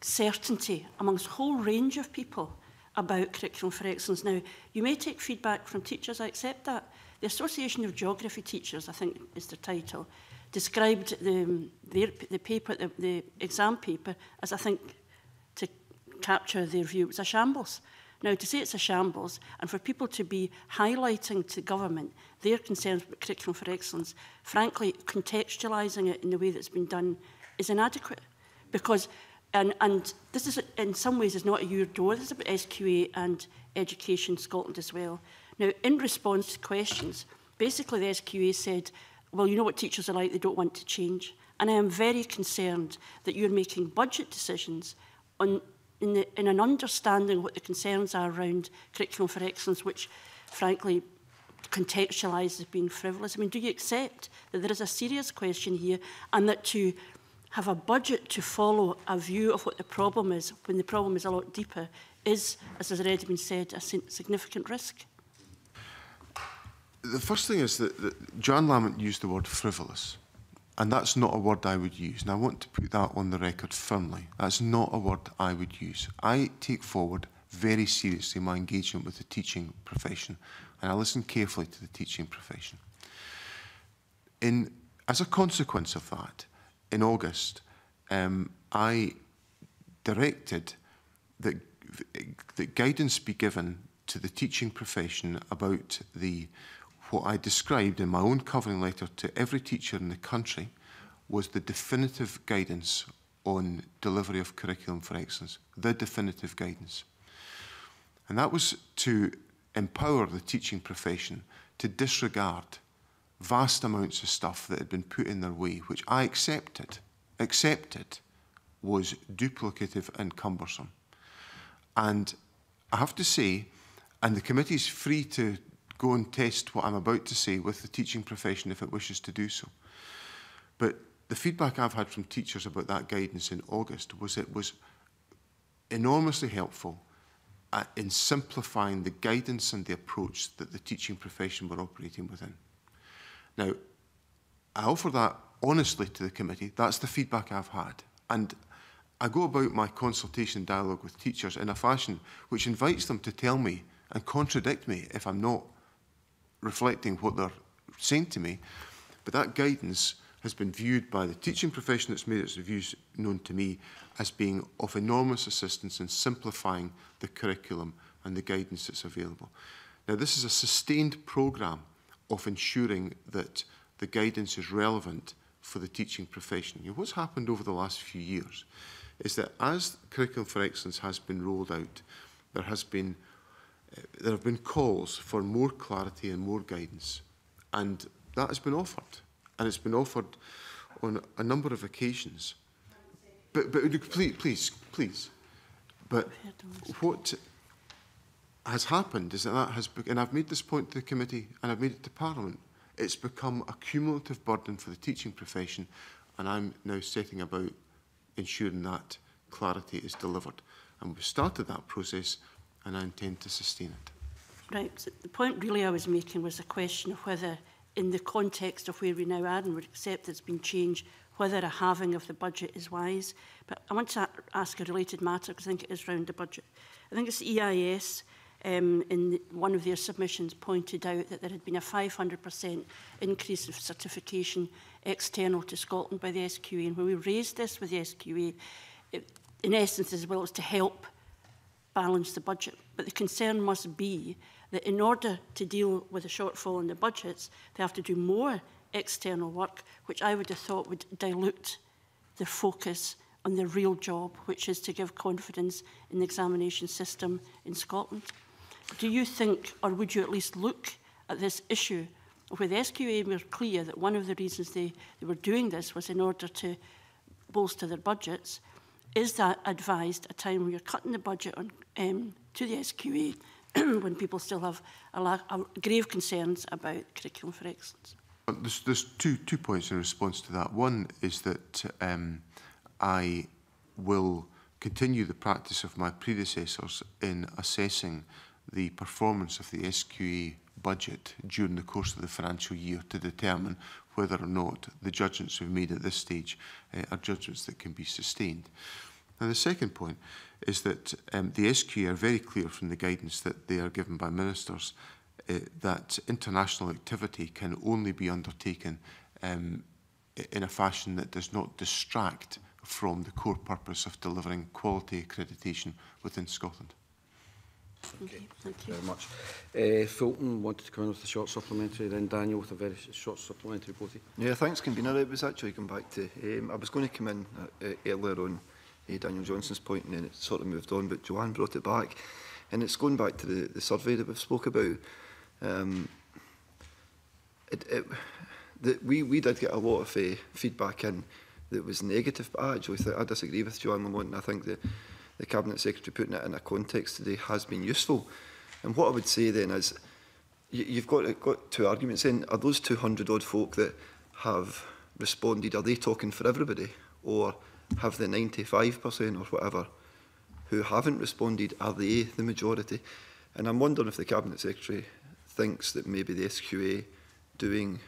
Speaker 8: certainty amongst a whole range of people about curriculum for excellence. Now, you may take feedback from teachers, I accept that. The Association of Geography Teachers, I think is the title, described the, um, the, the paper, the, the exam paper, as I think to capture their view, it was a shambles. Now, to say it's a shambles, and for people to be highlighting to government their concerns about curriculum for excellence, frankly, contextualising it in the way that's been done is inadequate. Because And, and this is, in some ways, is not a your door. This is about SQA and Education Scotland as well. Now, in response to questions, basically the SQA said, well, you know what teachers are like, they don't want to change. And I am very concerned that you're making budget decisions on, in, the, in an understanding what the concerns are around curriculum for excellence, which, frankly, contextualised as being frivolous. I mean, do you accept that there is a serious question here and that to have a budget to follow a view of what the problem is, when the problem is a lot deeper, is, as has already been said, a significant risk.
Speaker 2: The first thing is that, that Joanne Lamont used the word frivolous. And that's not a word I would use. And I want to put that on the record firmly. That's not a word I would use. I take forward very seriously my engagement with the teaching profession. And I listen carefully to the teaching profession. In, as a consequence of that, in August, um, I directed that, that guidance be given to the teaching profession about the what I described in my own covering letter to every teacher in the country was the definitive guidance on delivery of curriculum for excellence, the definitive guidance. And that was to empower the teaching profession to disregard vast amounts of stuff that had been put in their way, which I accepted, accepted was duplicative and cumbersome. And I have to say, and the committee is free to go and test what I'm about to say with the teaching profession if it wishes to do so. But the feedback I've had from teachers about that guidance in August was it was enormously helpful uh, in simplifying the guidance and the approach that the teaching profession were operating within. Now, I offer that honestly to the committee. That's the feedback I've had. And I go about my consultation dialogue with teachers in a fashion which invites them to tell me and contradict me if I'm not reflecting what they're saying to me. But that guidance has been viewed by the teaching profession that's made its reviews known to me as being of enormous assistance in simplifying the curriculum and the guidance that's available. Now, this is a sustained programme of ensuring that the guidance is relevant for the teaching profession. You know, what's happened over the last few years is that as Curriculum for Excellence has been rolled out, there has been uh, there have been calls for more clarity and more guidance. And that has been offered. And it's been offered on a number of occasions. But, but please, please, please. But what has happened is that that has, and I've made this point to the committee and I've made it to Parliament, it's become a cumulative burden for the teaching profession and I'm now setting about ensuring that clarity is delivered. And we've started that process and I intend to sustain it.
Speaker 8: Right, so the point really I was making was a question of whether in the context of where we now are and would accept there's been change, whether a halving of the budget is wise. But I want to ask a related matter because I think it is round the budget. I think it's EIS um, in one of their submissions pointed out that there had been a 500% increase of certification external to Scotland by the SQA. And when we raised this with the SQA, it, in essence, as well, as to help balance the budget. But the concern must be that in order to deal with a shortfall in the budgets, they have to do more external work, which I would have thought would dilute the focus on the real job, which is to give confidence in the examination system in Scotland do you think, or would you at least look at this issue where the SQA were clear that one of the reasons they, they were doing this was in order to bolster their budgets, is that advised at a time when you're cutting the budget on, um, to the SQA when people still have a lack, a grave concerns about curriculum for excellence?
Speaker 2: There's, there's two, two points in response to that. One is that um, I will continue the practice of my predecessors in assessing the performance of the SQE budget during the course of the financial year to determine whether or not the judgments we've made at this stage uh, are judgments that can be sustained. And the second point is that um, the SQE are very clear from the guidance that they are given by ministers uh, that international activity can only be undertaken um, in a fashion that does not distract from the core purpose of delivering quality accreditation within Scotland.
Speaker 8: Okay, thank you
Speaker 1: very much. Uh, Fulton wanted to come in with a short supplementary, then Daniel with a very short supplementary, both
Speaker 9: Yeah, thanks, Convener. It was actually come back to, um, I was going to come in uh, uh, earlier on uh, Daniel Johnson's point and then it sort of moved on, but Joanne brought it back. And it's going back to the, the survey that we've spoke about. Um, it, it, the, we, we did get a lot of uh, feedback in that was negative, but I actually th I disagree with Joanne Lamont and I think that the Cabinet Secretary putting it in a context today has been useful. And what I would say then is you've got, got two arguments then. Are those 200 odd folk that have responded, are they talking for everybody? Or have the 95% or whatever who haven't responded, are they the majority? And I'm wondering if the Cabinet Secretary thinks that maybe the SQA doing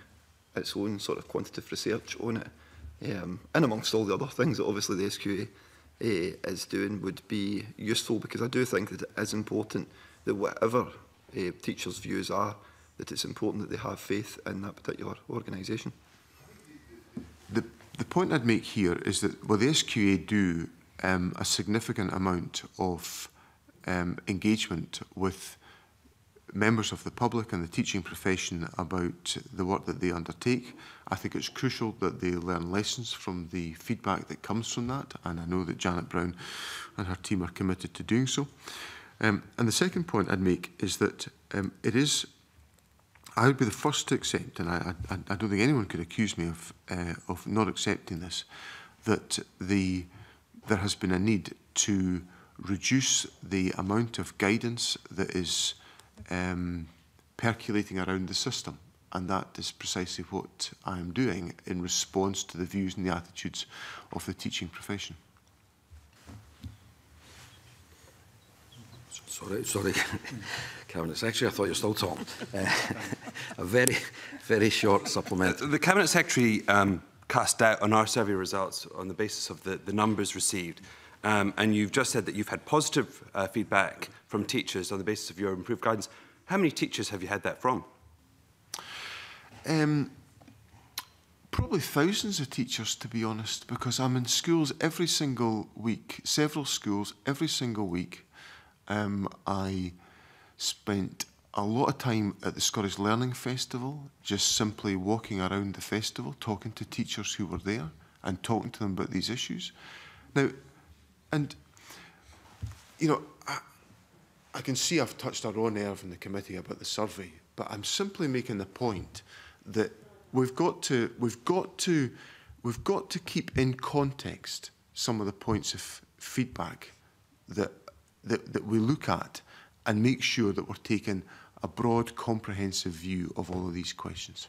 Speaker 9: its own sort of quantitative research on it, um, and amongst all the other things that obviously the SQA is doing would be useful because I do think that it is important that whatever eh, teachers' views are, that it's important that they have faith in that particular organisation.
Speaker 2: The, the point I'd make here is that, well, the SQA do um, a significant amount of um, engagement with members of the public and the teaching profession about the work that they undertake, I think it's crucial that they learn lessons from the feedback that comes from that, and I know that Janet Brown and her team are committed to doing so. Um, and the second point I'd make is that um, it is, I would be the first to accept, and I, I, I don't think anyone could accuse me of, uh, of not accepting this, that the, there has been a need to reduce the amount of guidance that is um, percolating around the system. And that is precisely what I am doing in response to the views and the attitudes of the teaching profession.
Speaker 1: Sorry, sorry, Cabinet Secretary, I thought you were still talking. Uh, a very, very short supplement.
Speaker 4: The, Cabinet Secretary um, cast doubt on our survey results on the basis of the, the numbers received. Um, and you've just said that you've had positive uh, feedback from teachers on the basis of your improved guidance. How many teachers have you had that from?
Speaker 2: um, probably thousands of teachers, to be honest, because I'm in schools every single week, several schools every single week. Um, I spent a lot of time at the Scottish Learning Festival, just simply walking around the festival, talking to teachers who were there and talking to them about these issues. Now, and, you know, I, I can see I've touched a raw nerve in the committee about the survey, but I'm simply making the point that we've got to we've got to we've got to keep in context some of the points of feedback that that, that we look at and make sure that we're taking a broad comprehensive view of all of these questions.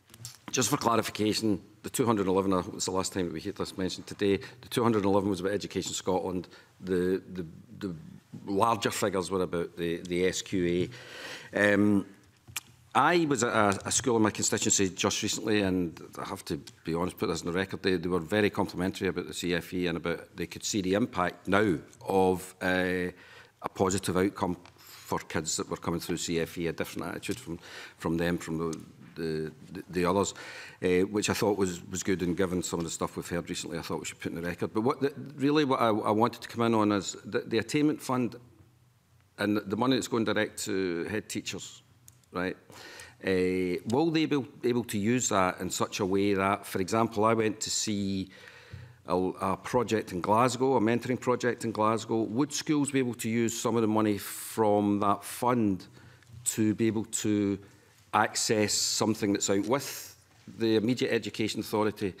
Speaker 1: just for clarification, the 211, I hope it's the last time that we hear this mentioned today, the 211 was about Education Scotland, the, the, the larger figures were about the, the SQA. Um, I was at a, a school in my constituency just recently, and I have to be honest, put this on the record, they, they were very complimentary about the CFE and about they could see the impact now of uh, a positive outcome for kids that were coming through CFE, a different attitude from, from them, from the, the, the others, uh, which I thought was, was good. And given some of the stuff we've heard recently, I thought we should put in the record. But what the, really what I, I wanted to come in on is the, the attainment fund and the money that's going direct to head teachers right? Uh, will they be able to use that in such a way that, for example, I went to see a, a project in Glasgow, a mentoring project in Glasgow. Would schools be able to use some of the money from that fund to be able to access something that's out with the immediate education authority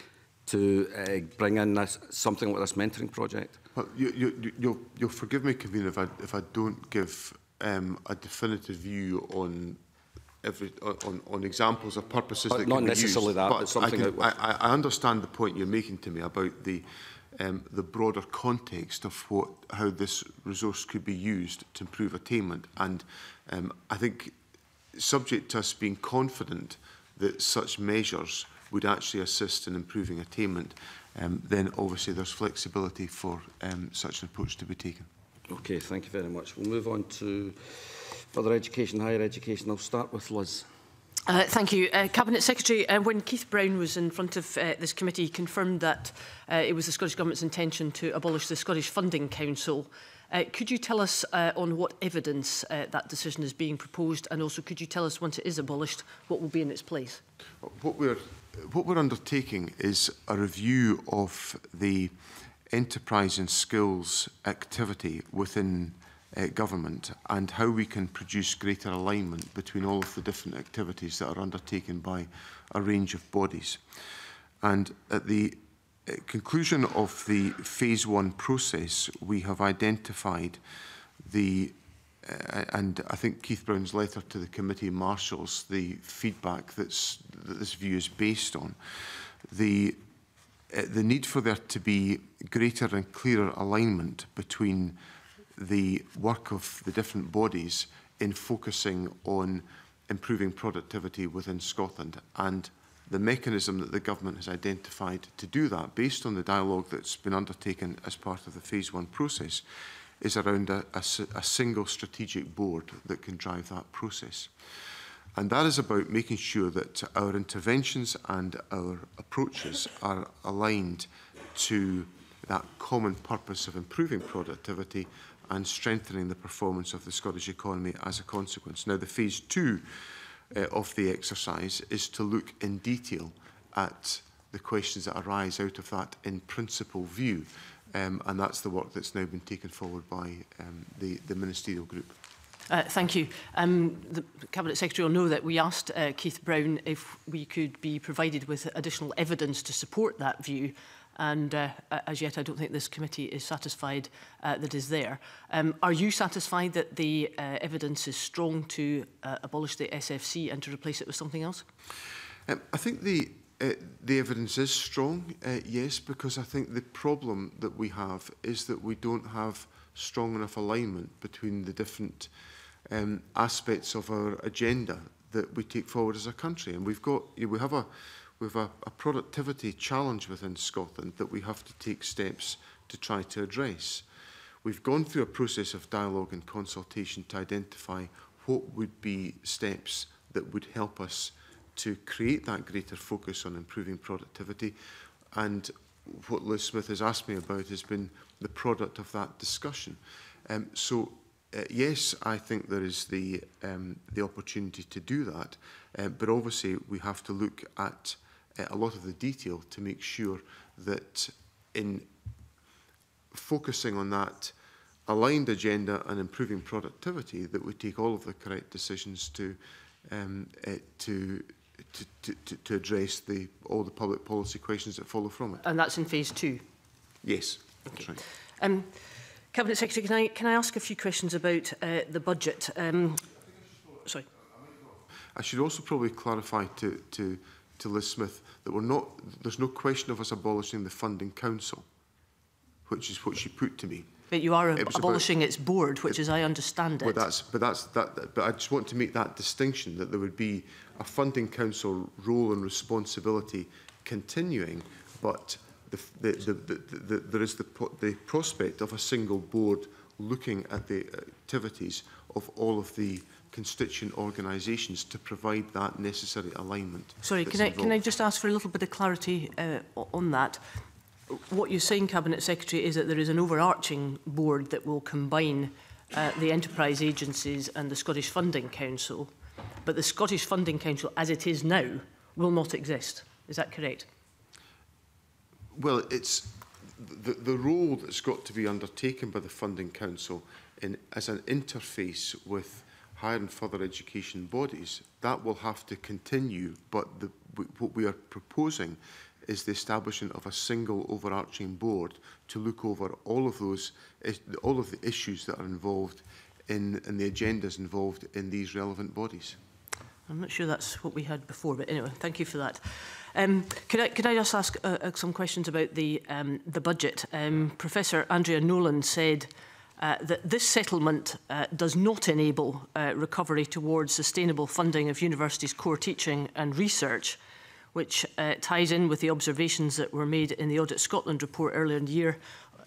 Speaker 1: to uh, bring in this, something like this mentoring project?
Speaker 2: Well, you, you, you'll, you'll forgive me, Convener, if I, if I don't give um, a definitive view on every, on, on examples of purposes
Speaker 1: but
Speaker 2: that
Speaker 1: not
Speaker 2: be used,
Speaker 1: that,
Speaker 2: but,
Speaker 1: but something
Speaker 2: I, can, I, I understand the point you're making to me about the um, the broader context of what how this resource could be used to improve attainment, and um, I think subject to us being confident that such measures would actually assist in improving attainment, um, then obviously there's flexibility for um, such an approach to be taken.
Speaker 1: Okay, thank you very much. We'll move on to further education, higher education. I'll start with Liz.
Speaker 10: Uh, thank you. Uh, Cabinet Secretary, uh, when Keith Brown was in front of uh, this committee, confirmed that uh, it was the Scottish Government's intention to abolish the Scottish Funding Council. Uh, could you tell us uh, on what evidence uh, that decision is being proposed and also could you tell us once it is abolished what will be in its place?
Speaker 2: What we're, what we're undertaking is a review of the enterprise and skills activity within uh, uh, government and how we can produce greater alignment between all of the different activities that are undertaken by a range of bodies. And at the uh, conclusion of the phase one process, we have identified the uh, and I think Keith Brown's letter to the committee marshals the feedback that's, that this view is based on. The, uh, the need for there to be greater and clearer alignment between uh, the work of the different bodies in focusing on improving productivity within Scotland and the mechanism that the government has identified to do that based on the dialogue that's been undertaken as part of the phase one process is around a, a, a single strategic board that can drive that process. And that is about making sure that our interventions and our approaches are aligned to that common purpose of improving productivity and strengthening the performance of the Scottish economy as a consequence. Now, the phase two uh, of the exercise is to look in detail at the questions that arise out of that in principle view. Um, and that's the work that's now been taken forward by um, the, the ministerial group.
Speaker 10: Uh, thank you. Um, the Cabinet Secretary will know that we asked uh, Keith Brown if we could be provided with additional evidence to support that view and uh, as yet I don't think this committee is satisfied uh, that is there. Um, are you satisfied that the uh, evidence is strong to uh, abolish the SFC and to replace it with something else?
Speaker 2: Um, I think the uh, the evidence is strong, uh, yes, because I think the problem that we have is that we don't have strong enough alignment between the different um, aspects of our agenda that we take forward as a country. And we've got, you know, we have a, we have a, a productivity challenge within Scotland that we have to take steps to try to address. We've gone through a process of dialogue and consultation to identify what would be steps that would help us to create that greater focus on improving productivity. And what Liz Smith has asked me about has been the product of that discussion. Um, so uh, yes, I think there is the um, the opportunity to do that, uh, but obviously we have to look at uh, a lot of the detail to make sure that in focusing on that aligned agenda and improving productivity that we take all of the correct decisions to um, uh, to to, to, to address the, all the public policy questions that follow from it.
Speaker 10: And that's in phase two?
Speaker 2: Yes,
Speaker 10: okay.
Speaker 2: that's right.
Speaker 10: Um, Cabinet Secretary, can I, can I ask a few questions about uh, the budget? Um, sorry.
Speaker 2: I should also probably clarify to, to to Liz Smith that we're not, there's no question of us abolishing the funding council, which is what she put to me.
Speaker 10: But you are ab it abolishing about, its board, which, it, as I understand it,
Speaker 2: well, that's, but that's that, that. But I just want to make that distinction that there would be a funding council role and responsibility continuing, but the, the, the, the, the, the, there is the, the prospect of a single board looking at the activities of all of the constituent organisations to provide that necessary alignment.
Speaker 10: Sorry, can I, can I just ask for a little bit of clarity uh, on that? What you're saying, Cabinet Secretary, is that there is an overarching board that will combine uh, the enterprise agencies and the Scottish Funding Council, but the Scottish Funding Council, as it is now, will not exist. Is that correct?
Speaker 2: Well, it's the, the role that's got to be undertaken by the Funding Council in, as an interface with higher and further education bodies, that will have to continue, but the, what we are proposing is the establishment of a single overarching board to look over all of those, all of the issues that are involved in, in the agendas involved in these relevant bodies.
Speaker 10: I'm not sure that's what we had before, but anyway, thank you for that. Um, could, I, could I just ask uh, uh some questions about the, um, the budget? Um, Professor Andrea Nolan said Uh, that this settlement uh, does not enable uh, recovery towards sustainable funding of universities' core teaching and research, which uh, ties in with the observations that were made in the Audit Scotland report earlier in the year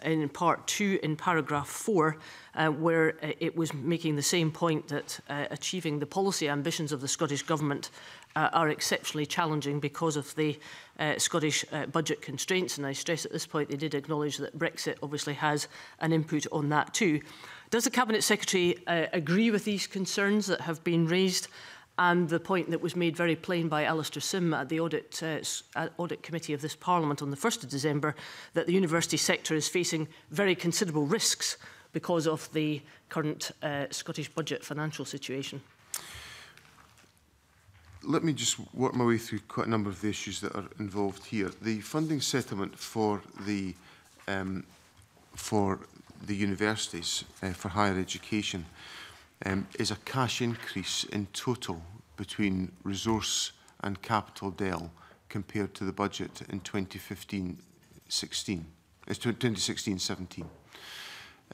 Speaker 10: in part two in paragraph four, uh, where uh, it was making the same point that uh, achieving the policy ambitions of the Scottish Government uh, are exceptionally challenging because of the uh, Scottish uh, budget constraints. And I stress at this point they did acknowledge that Brexit obviously has an input on that too. Does the Cabinet Secretary uh, agree with these concerns that have been raised and the point that was made very plain by Alistair Sim at the audit, uh, audit Committee of this Parliament on the 1st of December that the university sector is facing very considerable risks because of the current uh, Scottish budget financial situation?
Speaker 2: let me just work my way through quite a number of the issues that are involved here. The funding settlement for the um, for the universities uh, for higher education um, is a cash increase in total between resource and capital Dell compared to the budget in 2015-16. It's 2016-17.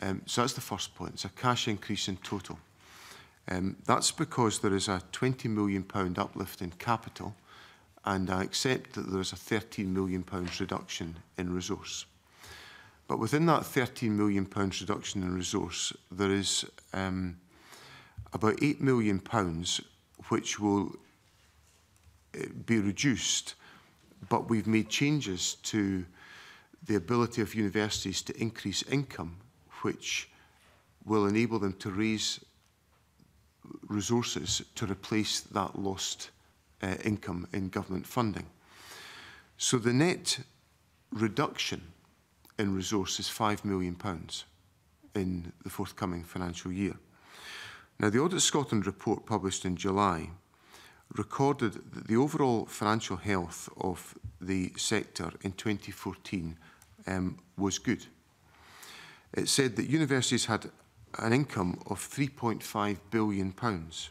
Speaker 2: Um, so that's the first point. It's a cash increase in total. Um, that's because there is a £20 million uplift in capital, and I accept that there is a £13 million reduction in resource. But within that £13 million reduction in resource, there is um, about £8 million which will uh, be reduced, but we've made changes to the ability of universities to increase income, which will enable them to raise resources to replace that lost uh, income in government funding. So the net reduction in resources £5 million pounds in the forthcoming financial year. Now, the Audit Scotland report published in July recorded that the overall financial health of the sector in 2014 um, was good. It said that universities had an income of £3.5 billion. Pounds,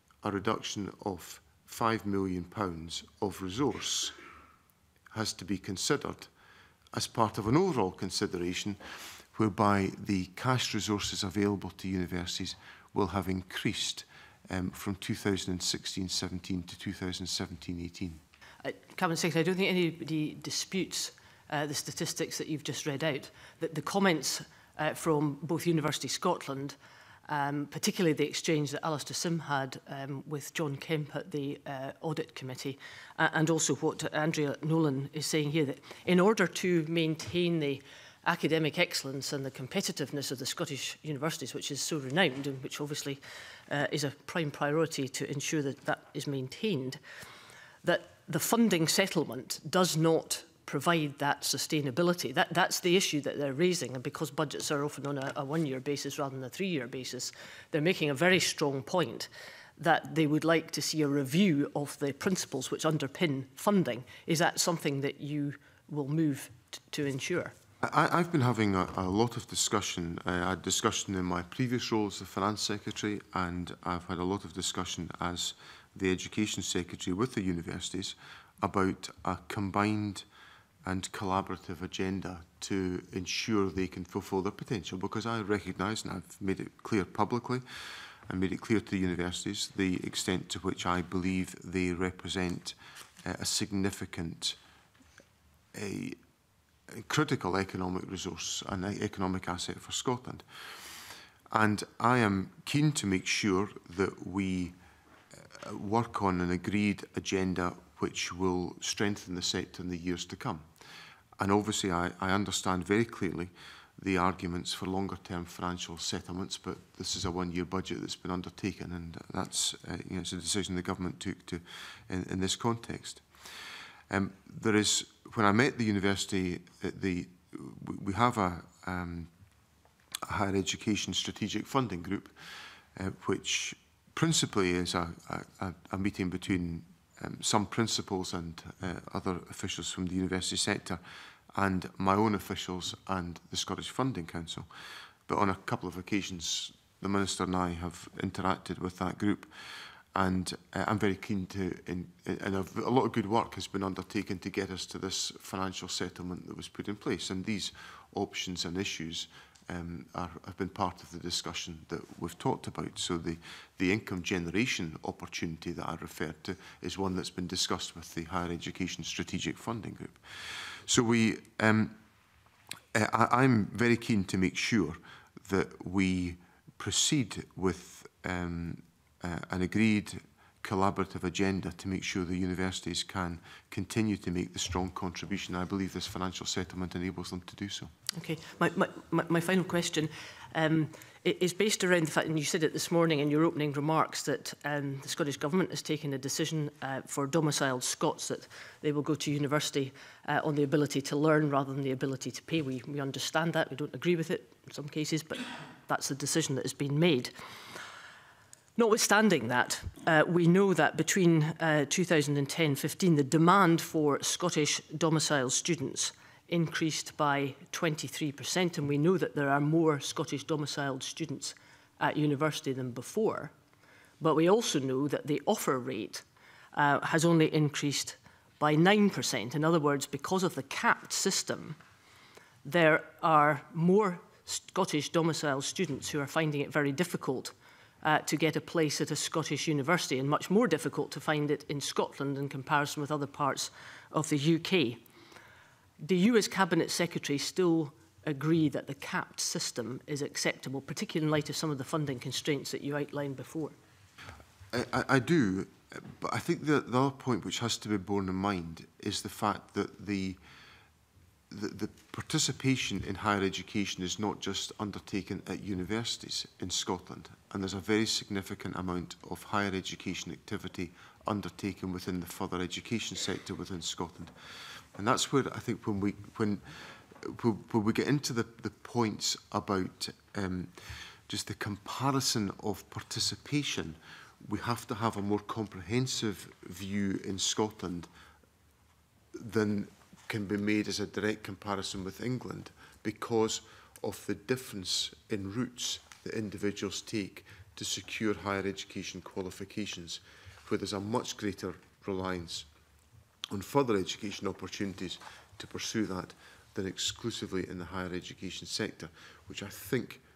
Speaker 2: a reduction of £5 million of resource has to be considered as part of an overall consideration whereby the cash resources available to universities will have increased um, from 2016-17 to 2017-18.
Speaker 10: Uh, Cabinet Secretary, I don't think anybody disputes uh, the statistics that you've just read out, that the comments uh, from both University Scotland um, particularly the exchange that Alistair Sim had um, with John Kemp at the uh, Audit Committee, uh, and also what Andrea Nolan is saying here, that in order to maintain the academic excellence and the competitiveness of the Scottish universities, which is so renowned and which obviously uh, is a prime priority to ensure that that is maintained, that the funding settlement does not provide that sustainability. That, that's the issue that they're raising. And because budgets are often on a, a one-year basis rather than a three-year basis, they're making a very strong point that they would like to see a review of the principles which underpin funding. Is that something that you will move to ensure?
Speaker 2: I, I've been having a, a lot of discussion. I had discussion in my previous role as the Finance Secretary, and I've had a lot of discussion as the Education Secretary with the universities about a combined and collaborative agenda to ensure they can fulfill their potential because I recognise and I've made it clear publicly and made it clear to the universities the extent to which I believe they represent uh, a significant a, a critical economic resource and an e-, economic asset for Scotland. And I am keen to make sure that we uh, work on an agreed agenda which will strengthen the sector in the years to come. And obviously, I, I understand very clearly the arguments for longer term financial settlements, but this is a one year budget that's been undertaken, and that's uh, you know, it's a decision the government took to in, in this context. Um, there is, when I met the university, uh, the we have a, um, a higher education strategic funding group, uh, which principally is a, a, a meeting between um, some principals and uh, other officials from the university sector and my own officials and the Scottish Funding Council. But on a couple of occasions, the Minister and I have interacted with that group and uh, I'm very keen to, in, and a, a lot of good work has been undertaken to get us to this financial settlement that was put in place. And these options and issues um, are, have been part of the discussion that we've talked about. So the, the income generation opportunity that I referred to is one that's been discussed with the Higher Education Strategic Funding Group. So we, um, eh, I, I'm very keen to make sure that we proceed with um, uh, an agreed collaborative agenda to make sure the universities can continue to make the strong contribution. I believe this financial settlement enables them to do so.
Speaker 10: Okay. My, my, my, my final question um, it is based around the fact, and you said it this morning in your opening remarks, that um, the Scottish Government has taken a decision uh, for domiciled Scots that they will go to university uh, on the ability to learn rather than the ability to pay. We, we understand that, we don't agree with it in some cases, but that's the decision that has been made. Notwithstanding that, uh, we know that between uh, 2010-15, the demand for Scottish domiciled students increased by 23%, and we know that there are more Scottish domiciled students at university than before. But we also know that the offer rate uh, has only increased by 9%. In other words, because of the capped system, there are more Scottish domiciled students who are finding it very difficult uh, to get a place at a Scottish university and much more difficult to find it in Scotland in comparison with other parts of the UK do you as Cabinet Secretary still agree that the capped system is acceptable, particularly in light of some of the funding constraints that you outlined before?
Speaker 2: I, I, I do, but I think the, the other point which has to be borne in mind is the fact that the, the, the participation in higher education is not just undertaken at universities in Scotland, and there's a very significant amount of higher education activity undertaken within the further education sector within Scotland. And that's where I think when we when when we get into the, the points about um, just the comparison of participation, we have to have a more comprehensive view in Scotland than can be made as a direct comparison with England because of the difference in routes that individuals take to secure higher education qualifications, where there's a much greater reliance on further education opportunities to pursue that than exclusively in the higher education sector, which I think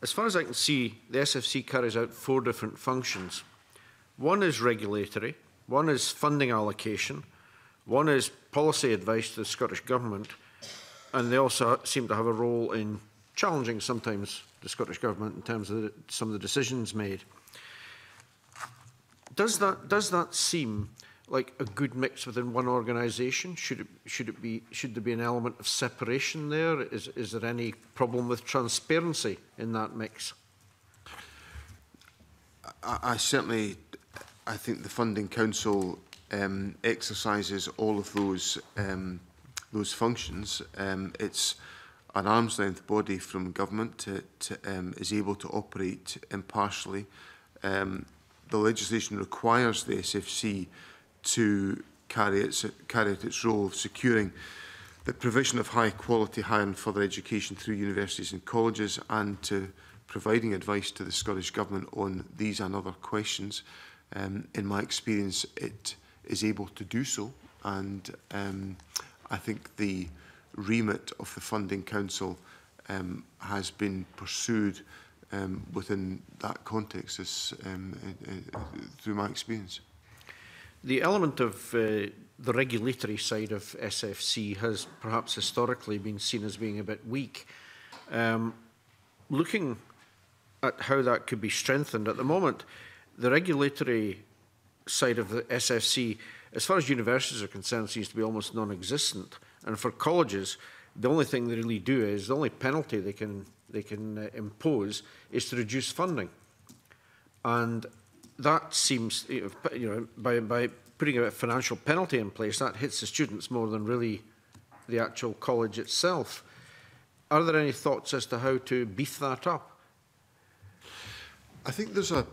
Speaker 11: As far as I can see, the SFC carries out four different functions. One is regulatory, one is funding allocation, one is policy advice to the Scottish Government, and they also seem to have a role in challenging sometimes the Scottish Government in terms of the, some of the decisions made. Does that, does that seem like a good mix within one organization? Should it, should it be should there be an element of separation there? Is is there any problem with transparency in that mix?
Speaker 2: I, I certainly I think the funding council um, exercises all of those um, those functions. Um, it's an arm's length body from government to, to um, is able to operate impartially. Um, the legislation requires the SFC to carry, its, carry out its role of securing the provision of high quality higher and further education through universities and colleges and to providing advice to the Scottish Government on these and other questions. Um, in my experience, it is able to do so and um, I think the remit of the Funding Council um, has been pursued um, within that context as, um, uh, uh, through my experience.
Speaker 11: The element of uh, the regulatory side of SFC has perhaps historically been seen as being a bit weak. Um, looking at how that could be strengthened at the moment, the regulatory side of the SFC, as far as universities are concerned, seems to be almost non-existent. And for colleges, the only thing they really do is the only penalty they can they can uh, impose is to reduce funding. And that seems, you know, by, by putting a financial penalty in place, that hits the students more than really the actual college itself. Are there any thoughts as to how to beef that up?
Speaker 2: I think there's a,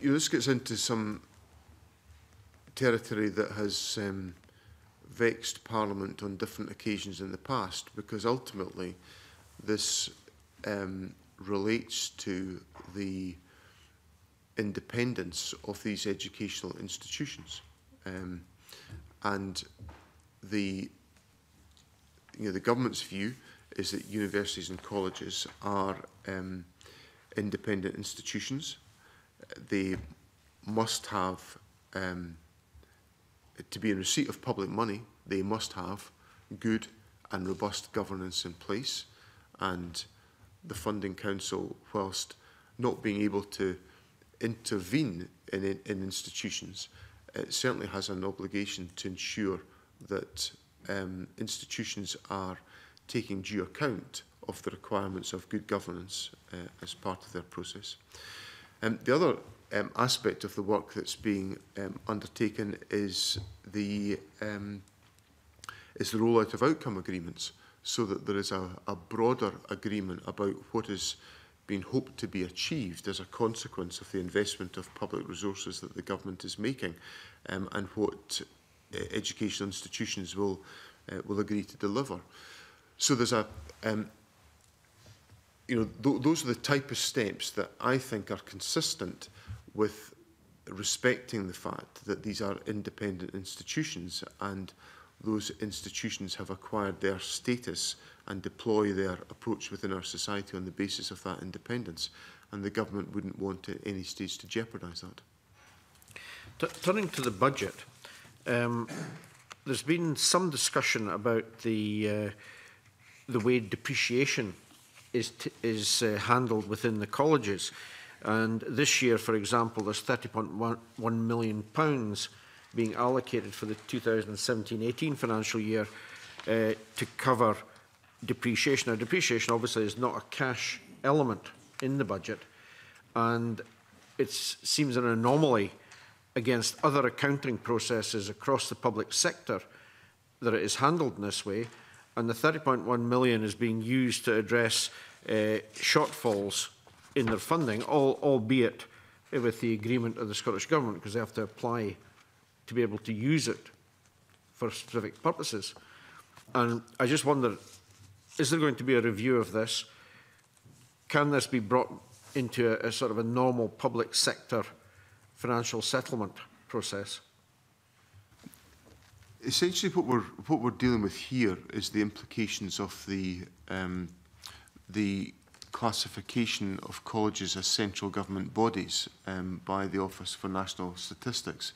Speaker 2: you know, this gets into some territory that has um, vexed Parliament on different occasions in the past because ultimately this um, relates to the independence of these educational institutions. Um, and the, you know, the government's view is that universities and colleges are um, independent institutions. They must have, um, to be in receipt of public money, they must have good and robust governance in place. And the Funding Council, whilst not being able to intervene in, in, in institutions, it certainly has an obligation to ensure that um, institutions are taking due account of the requirements of good governance uh, as part of their process. Um, the other um, aspect of the work that's being um, undertaken is the um, is the rollout of outcome agreements so that there is a, a broader agreement about what is been hoped to be achieved as a consequence of the investment of public resources that the government is making um, and what uh, educational institutions will, uh, will agree to deliver. So there's a, um, you know, th those are the type of steps that I think are consistent with respecting the fact that these are independent institutions and those institutions have acquired their status and deploy their approach within our society on the basis of that independence. And the government wouldn't want at any stage to jeopardise that.
Speaker 11: T turning to the budget, um, there's been some discussion about the uh, the way depreciation is is uh, handled within the colleges. And this year, for example, there's 30.1 million pounds being allocated for the 2017-18 financial year uh, to cover depreciation. Now, depreciation obviously is not a cash element in the budget, and it seems an anomaly against other accounting processes across the public sector that it is handled in this way. And the 30.1 million is being used to address uh, shortfalls in their funding, all, albeit with the agreement of the Scottish Government, because they have to apply to be able to use it for specific purposes. And I just wonder, is there going to be a review of this? Can this be brought into a, a sort of a normal public sector financial settlement process?
Speaker 2: Essentially, what we're what we're dealing with here is the implications of the um, the classification of colleges as central government bodies um, by the Office for National Statistics.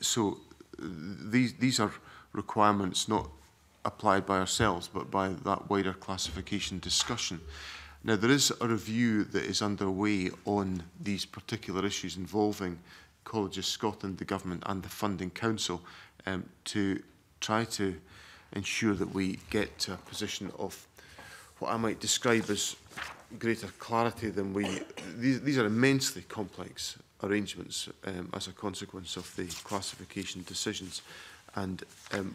Speaker 2: So these, these are requirements not applied by ourselves, but by that wider classification discussion. Now, there is a review that is underway on these particular issues involving Colleges Scotland, the government and the Funding Council um, to try to ensure that we get to a position of what I might describe as greater clarity than we... These, these are immensely complex arrangements um, as a consequence of the classification decisions. And um,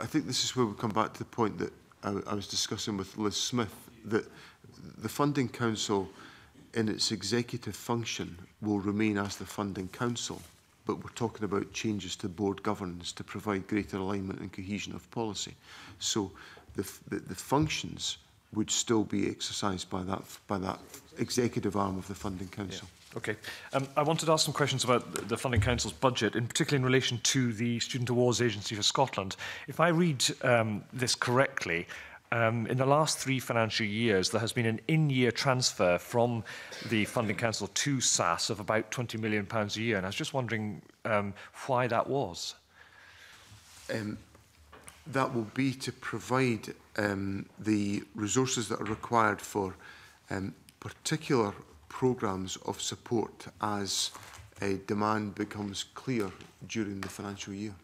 Speaker 2: I think this is where we come back to the point that I, I was discussing with Liz Smith, that the Funding Council in its executive function will remain as the Funding Council, but we're talking about changes to board governance to provide greater alignment and cohesion of policy. So the, the, the functions would still be exercised by that, by that executive arm of the Funding Council.
Speaker 6: Yeah. Okay. Um, I wanted to ask some questions about the Funding Council's budget, in particular in relation to the Student Awards Agency for Scotland. If I read um, this correctly, um, in the last three financial years, there has been an in-year transfer from the Funding Council to SAS of about £20 million pounds a year, and I was just wondering um, why that was.
Speaker 2: Um, that will be to provide um, the resources that are required for um, particular programmes of support as a demand becomes clear during the financial year.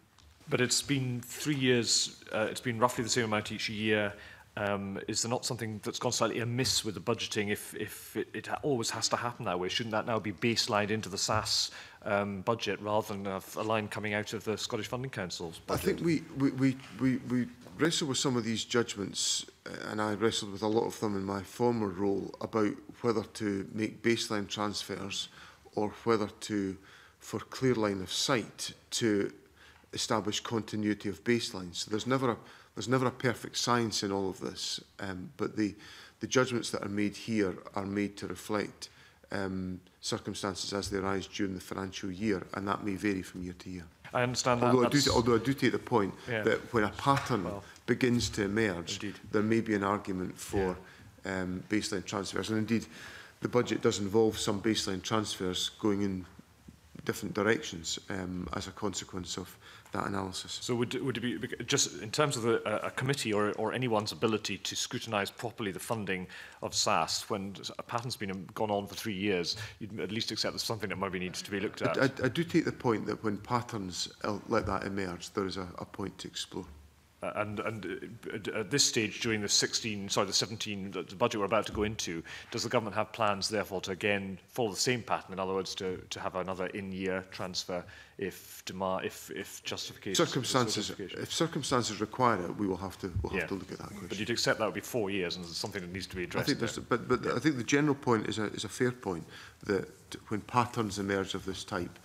Speaker 6: But it's been three years, uh, it's been roughly the same amount each year. Um, is there not something that's gone slightly amiss with the budgeting if, if it, it always has to happen that way? Shouldn't that now be baselined into the SAS um, budget rather than a, a line coming out of the Scottish Funding Council's budget?
Speaker 2: I think we, we, we, we, we wrestle with some of these judgments and I wrestled with a lot of them in my former role about whether to make baseline transfers or whether to, for clear line of sight, to establish continuity of baselines. So there's never a there's never a perfect science in all of this, um, but the the judgments that are made here are made to reflect um, circumstances as they arise during the financial year, and that may vary from year to year.
Speaker 6: I understand
Speaker 2: although that. I do, although I do take the point
Speaker 6: yeah.
Speaker 2: that when a pattern
Speaker 6: well,
Speaker 2: begins to emerge,
Speaker 6: indeed.
Speaker 2: there may be an argument for yeah. um, baseline transfers. And indeed, the budget does involve some baseline transfers going in different directions um, as a consequence of that analysis.
Speaker 6: So would, would it be, just in terms of the, a committee or, or anyone's ability to scrutinise properly the funding of SAS when a pattern's been um, gone on for three years, you'd at least accept there's something that maybe needs to be looked at.
Speaker 2: I, I, I do take the point that when patterns uh, like that emerge, there is a, a point to explore.
Speaker 6: Uh, and, and uh, at this stage, during the 16, sorry, the 17 the budget we're about to go into, does the government have plans, therefore, to again follow the same pattern? In other words, to, to have another in-year transfer if demar if if justification
Speaker 2: circumstances,
Speaker 6: justification.
Speaker 2: if circumstances require it, we will have to we'll
Speaker 6: yeah.
Speaker 2: have to look at that question.
Speaker 6: But you'd accept that would be four years, and something that needs to be addressed.
Speaker 2: I
Speaker 6: think
Speaker 2: but but yeah. I think the general point is a is a fair point that when patterns emerge of this type.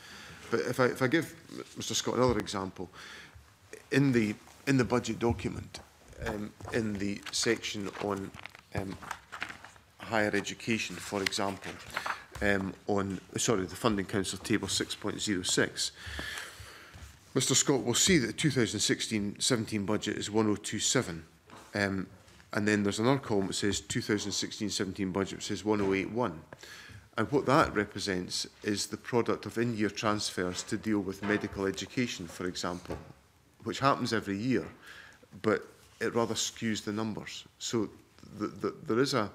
Speaker 2: But if I if I give Mr Scott another example, in the in the budget document, um, in the section on um, higher education, for example, um, on, sorry, the Funding Council Table 6.06, Mr Scott will see that the 2016-17 budget is 1027, um, and then there's another column that says 2016-17 budget, says 1081. And what that represents is the product of in-year transfers to deal with medical education, for example, which happens every year, but it rather skews the numbers. So the, the, there is a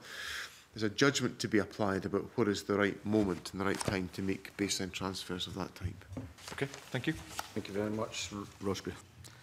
Speaker 2: there's a judgment to be applied about what is the right moment and the right time to make baseline transfers of that type.
Speaker 6: Okay, thank you.
Speaker 1: Thank you very much, Rosgrave.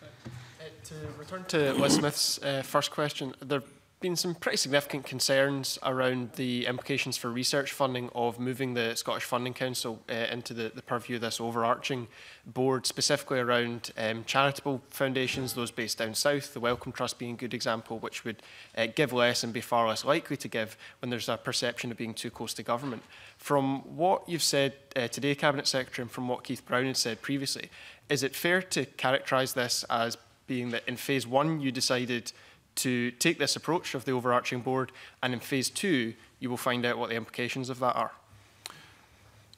Speaker 7: Uh, to return to Wes Smith's uh, first question, there been some pretty significant concerns around the implications for research funding of moving the Scottish Funding Council uh, into the, the purview of this overarching board, specifically around um, charitable foundations, those based down south, the Wellcome Trust being a good example, which would uh, give less and be far less likely to give when there's a perception of being too close to government. From what you've said uh, today, Cabinet Secretary, and from what Keith Brown had said previously, is it fair to characterise this as being that in phase one you decided – to take this approach of the overarching board, and in phase two, you will find out what the implications of that are.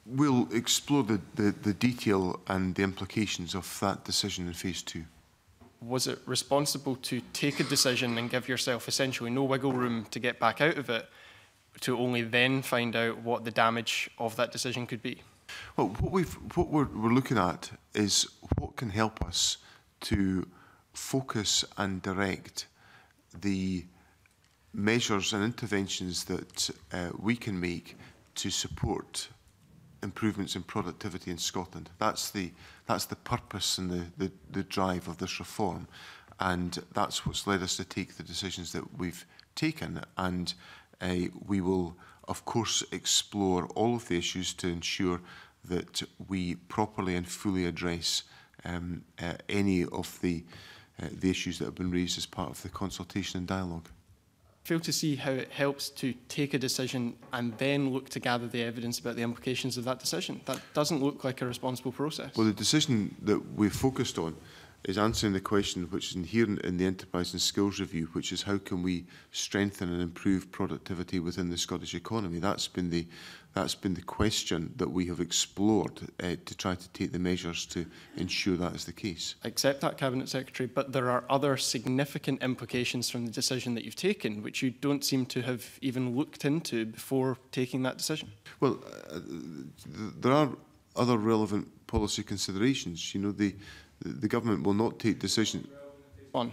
Speaker 2: We'll explore the, the, the detail and the implications of that decision in phase two.
Speaker 7: Was it responsible to take a decision and give yourself essentially no wiggle room to get back out of it, to only then find out what the damage of that decision could be?
Speaker 2: Well, what, we've, what we're, we're looking at is what can help us to focus and direct the measures and interventions that uh, we can make to support improvements in productivity in Scotland. That's the, that's the purpose and the, the, the drive of this reform. And that's what's led us to take the decisions that we've taken. And uh, we will, of course, explore all of the issues to ensure that we properly and fully address um, uh, any of the uh, uh, the issues that have been raised as part of the consultation and dialogue.
Speaker 7: Fail to see how it helps to take a decision and then look to gather the evidence about the implications of that decision. That doesn't look like a responsible process.
Speaker 2: Well, the decision that we've focused on is answering the question which is inherent in the Enterprise and Skills Review, which is how can we strengthen and improve productivity within the Scottish economy. That's been the, That's been the question that we have explored uh, to try to take the measures to ensure that is the case.
Speaker 7: I accept that, Cabinet Secretary, but there are other significant implications from the decision that you've taken, which you don't seem to have even looked into before taking that decision.
Speaker 2: Well, uh, there are other relevant policy considerations. You know, the, the government will not take decisions...
Speaker 7: On.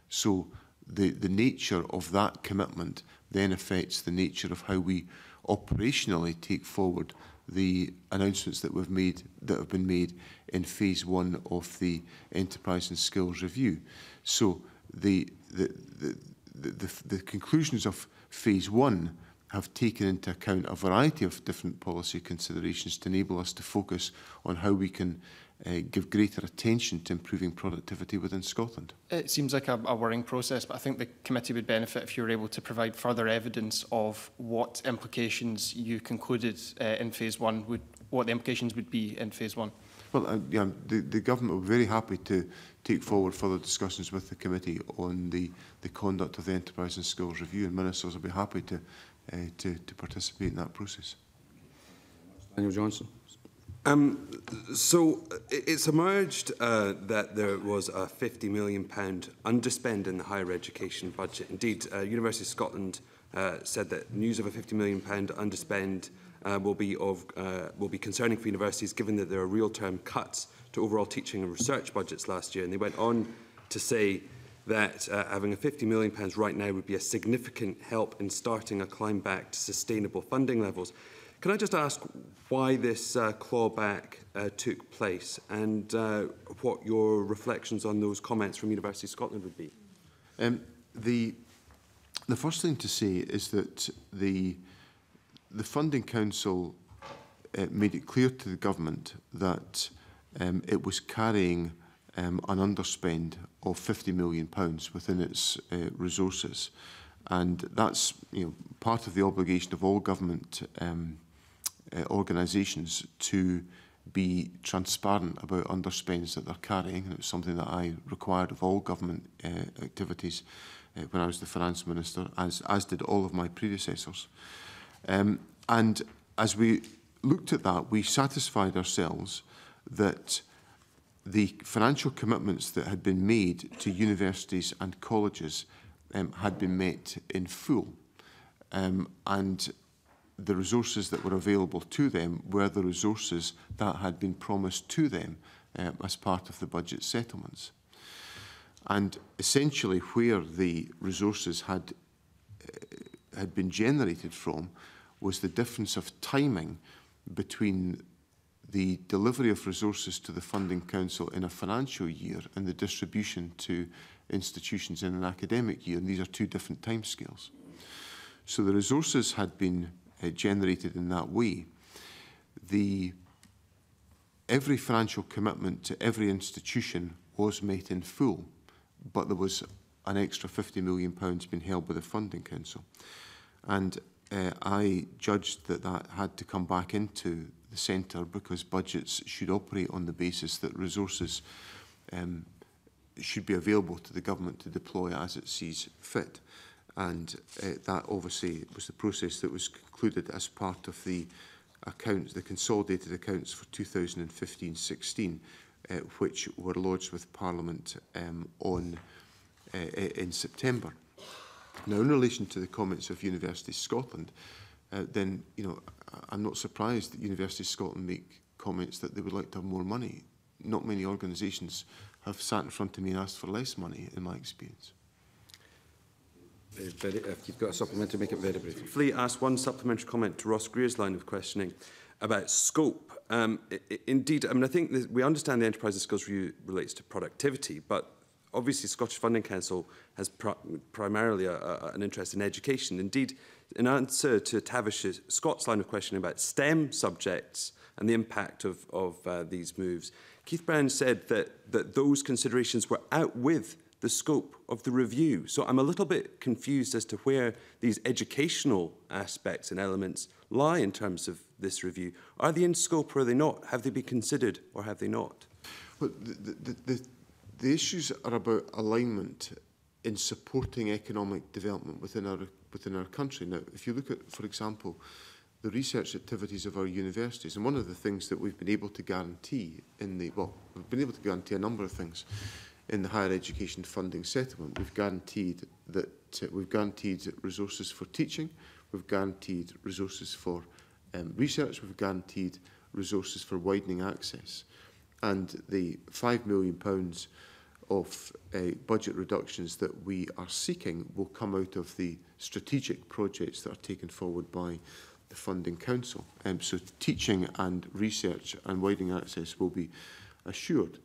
Speaker 7: So
Speaker 2: the the nature of that commitment then affects the nature of how we operationally take forward the announcements that we've made that have been made in phase one of the enterprise and skills review. So the the the, the, the, the conclusions of phase one have taken into account a variety of different policy considerations to enable us to focus on how we can uh, give greater attention to improving productivity within Scotland?
Speaker 7: It seems like a, a worrying process, but I think the committee would benefit if you were able to provide further evidence of what implications you concluded uh, in phase one, would, what the implications would be in phase one.
Speaker 2: Well, uh, yeah, the, the government were very happy to take forward further discussions with the committee on the, the conduct of the Enterprise and Skills Review, and ministers will be happy to, uh, to, to participate in that process.
Speaker 1: Daniel Johnson.
Speaker 4: Um, so it's emerged uh, that there was a £50 million pound underspend in the higher education budget. Indeed, uh, University of Scotland uh, said that news of a £50 million pound underspend uh, will, be of, uh, will be concerning for universities given that there are real-term cuts to overall teaching and research budgets last year. And they went on to say that uh, having a £50 million pounds right now would be a significant help in starting a climb back to sustainable funding levels. Can I just ask why this uh, clawback uh, took place and uh, what your reflections on those comments from University of Scotland would be?
Speaker 2: Um, the, the first thing to say is that the, the Funding Council uh, made it clear to the government that um, it was carrying um, an underspend of 50 million pounds within its uh, resources and that's you know part of the obligation of all government um, uh, organisations to be transparent about underspends that they're carrying. And it was something that I required of all government uh, activities uh, when I was the finance minister, as as did all of my predecessors. Um, and as we looked at that, we satisfied ourselves that the financial commitments that had been made to universities and colleges um, had been met in full. Um, and the resources that were available to them were the resources that had been promised to them um, as part of the budget settlements. And essentially where the resources had, uh, had been generated from was the difference of timing between the delivery of resources to the Funding Council in a financial year and the distribution to institutions in an academic year, and these are two different timescales. So the resources had been uh, generated in that way, the every financial commitment to every institution was made in full, but there was an extra £50 million being held by the Funding Council. And uh, I judged that that had to come back into the centre because budgets should operate on the basis that resources um, should be available to the government to deploy as it sees fit and uh, that obviously was the process that was concluded as part of the accounts, the consolidated accounts for 2015-16, uh, which were lodged with Parliament um, on uh, in September. Now, in relation to the comments of University Scotland, uh, then you know I'm not surprised that University Scotland make comments that they would like to have more money. Not many organisations have sat in front of me and asked for less money, in my experience
Speaker 1: very, if uh, you've got a supplementary, make it very brief.
Speaker 4: Fleet asked one supplementary comment to Ross Greer's line of questioning about scope. Um, it, it, indeed, I mean, I think that we understand the Enterprise and Skills Review relates to productivity, but obviously Scottish Funding Council has pr primarily a, a, an interest in education. Indeed, in answer to Tavish Scott's line of questioning about STEM subjects and the impact of, of uh, these moves, Keith Brown said that, that those considerations were out with the scope of the review. So I'm a little bit confused as to where these educational aspects and elements lie in terms of this review. Are they in scope or are they not? Have they been considered or have they not?
Speaker 2: Well, the, the, the, the issues are about alignment in supporting economic development within our, within our country. Now, if you look at, for example, the research activities of our universities. And one of the things that we've been able to guarantee in the, well, we've been able to guarantee a number of things in the higher education funding settlement, we've guaranteed that uh, we've guaranteed resources for teaching, we've guaranteed resources for um, research, we've guaranteed resources for widening access, and the five million pounds of uh, budget reductions that we are seeking will come out of the strategic projects that are taken forward by the Funding Council. Um, so teaching and research and widening access will be assured.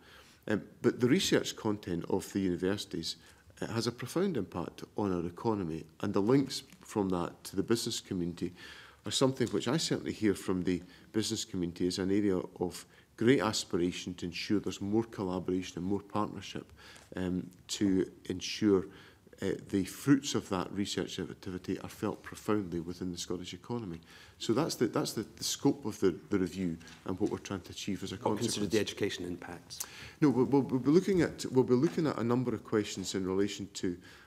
Speaker 2: Um, but the research content of the universities uh, has a profound impact on our economy, and the links from that to the business community are something which I certainly hear from the business community is an area of great aspiration to ensure there's more collaboration and more partnership um, to ensure uh, the fruits of that research activity are felt profoundly within the Scottish economy. So that's the, that's the, the scope of the, the review and what we're trying to achieve as a
Speaker 4: I'll
Speaker 2: consequence.
Speaker 4: consider the education impacts?
Speaker 2: No, we'll, we'll, we'll, be looking at, we'll be looking at a number of questions in relation to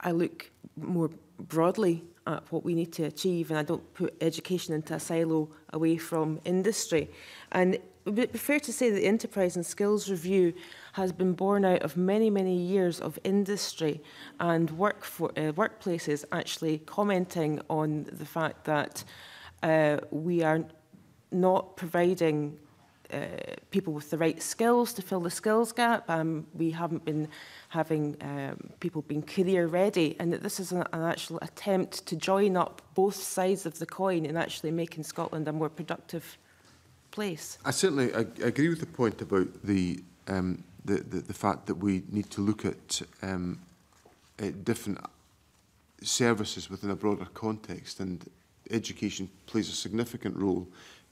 Speaker 4: I
Speaker 12: look more broadly at what we need to achieve and I don't put education into a silo away from industry. And it be fair to say that the Enterprise and Skills Review has been born out of many, many years of industry and work for, uh, workplaces actually commenting on the fact that uh, we are not providing uh, people with the right skills to fill the skills gap. Um, we haven't been having um, people being career ready, and that this is an, an actual attempt to join up both sides of the coin in actually making Scotland a more productive place.
Speaker 2: I certainly I, I agree with the point about the, um, the, the the fact that we need to look at, um, at different services within a broader context and education plays a significant role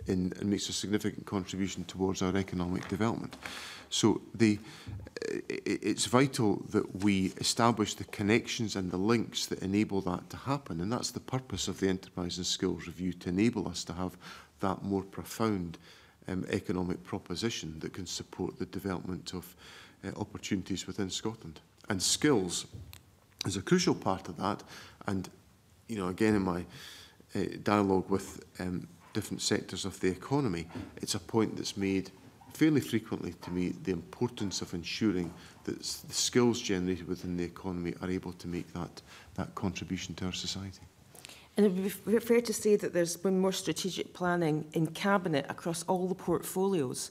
Speaker 2: in, and makes a significant contribution towards our economic development. So the, it's vital that we establish the connections and the links that enable that to happen. And that's the purpose of the Enterprise and Skills Review, to enable us to have that more profound um, economic proposition that can support the development of uh, opportunities within Scotland. And skills is a crucial part of that. And, you know, again, in my uh, dialogue with um, different sectors of the economy, it's a point that's made fairly frequently to me the importance of ensuring that the skills generated within the economy are able to make that, that contribution to our society.
Speaker 12: And it would be fair to say that there's been more strategic planning in Cabinet across all the portfolios,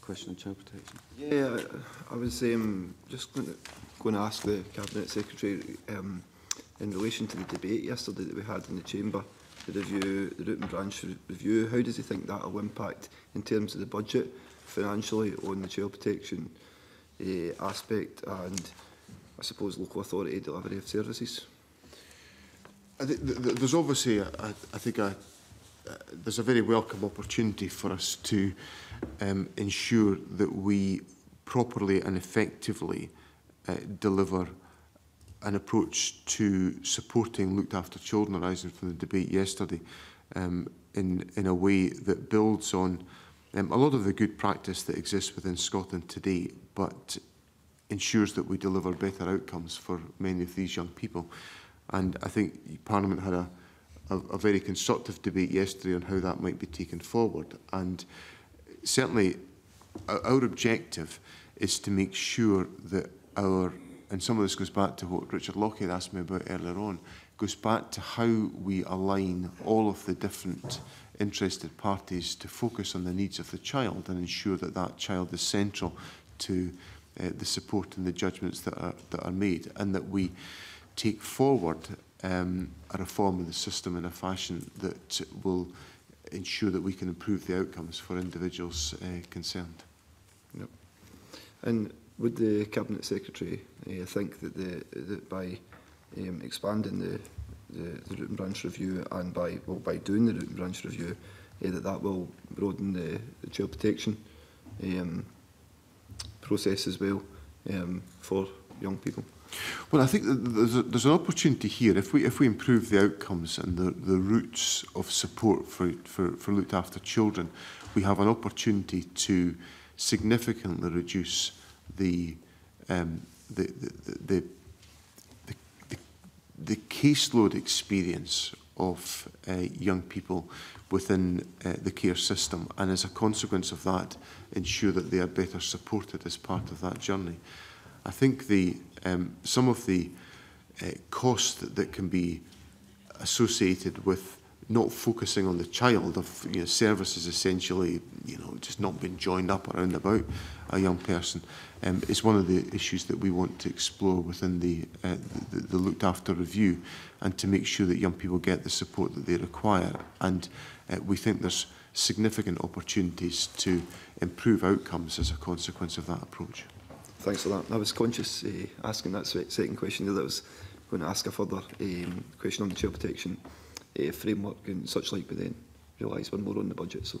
Speaker 1: question on child protection.
Speaker 9: Yeah, I, I was um, just going to, going to ask the cabinet secretary um, in relation to the debate yesterday that we had in the chamber. The review, the root and branch review. How does he think that will impact in terms of the budget, financially, on the child protection uh, aspect and? I suppose, local authority delivery of services.
Speaker 2: I th th there's obviously, a, I think, a, a, there's a very welcome opportunity for us to um, ensure that we properly and effectively uh, deliver an approach to supporting looked after children arising from the debate yesterday um, in, in a way that builds on um, a lot of the good practice that exists within Scotland today, but ensures that we deliver better outcomes for many of these young people. And I think Parliament had a, a, a very constructive debate yesterday on how that might be taken forward. And certainly our objective is to make sure that our, and some of this goes back to what Richard Locke asked me about earlier on, goes back to how we align all of the different interested parties to focus on the needs of the child and ensure that that child is central to uh, the support and the judgments that are, that are made and that we take forward um, a reform of the system in a fashion that will ensure that we can improve the outcomes for individuals uh, concerned.
Speaker 9: Yep. And would the Cabinet Secretary uh, think that, the, that by um, expanding the, the, the root and branch review and by, well, by doing the root and branch review, uh, that that will broaden the, the child protection um, process as well um, for young people.
Speaker 2: Well, I think there's, a, there's an opportunity here if we if we improve the outcomes and the, the routes of support for, for, for looked after children, we have an opportunity to significantly reduce the um, the, the, the, the, the, the caseload experience of uh, young people within uh, the care system. And as a consequence of that, ensure that they are better supported as part of that journey. I think the um, some of the uh, cost that, that can be associated with not focusing on the child of you know, services essentially, you know, just not being joined up around about a young person um, is one of the issues that we want to explore within the, uh, the, the looked after review and to make sure that young people get the support that they require. And uh, we think there's significant opportunities to improve outcomes as a consequence of that approach.
Speaker 9: Thanks for eh, that. I was conscious uh, asking that second question that I was going to ask a further um, question on the child protection uh, framework and such like, but then realise we're more on the budget, so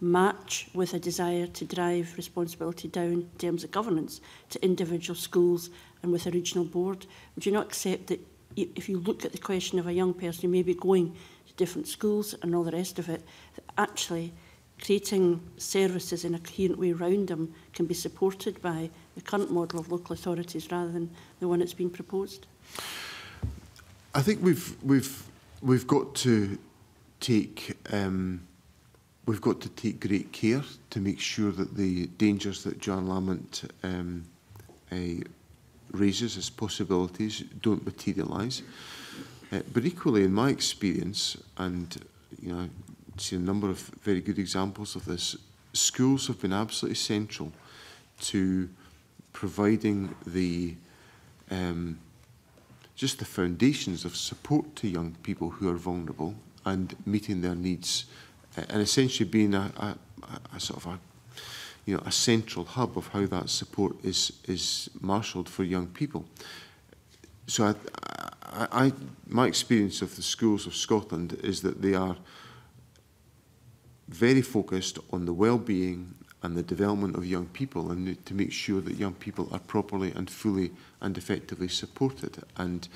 Speaker 8: match with a desire to drive responsibility down in terms of governance to individual schools and with a regional board? Would you not accept that if you look at the question of a young person who may be going to different schools and all the rest of it, that actually creating services in a coherent way around them can be supported by the current model of local authorities rather than the one that's been proposed?
Speaker 2: I think we've we've we've got to take um, we've got to take great care to make sure that the dangers that John Lamont um, uh, raises as possibilities don't materialise. Uh, but equally, in my experience, and you know, seen a number of very good examples of this. Schools have been absolutely central to providing the um, just the foundations of support to young people who are vulnerable and meeting their needs uh, and essentially being a, a, a sort of a you know a central hub of how that support is is marshalled for young people so I, I, I my experience of the schools of Scotland is that they are very focused on the well-being and the development of young people and to make sure that young people are properly and fully and effectively supported. And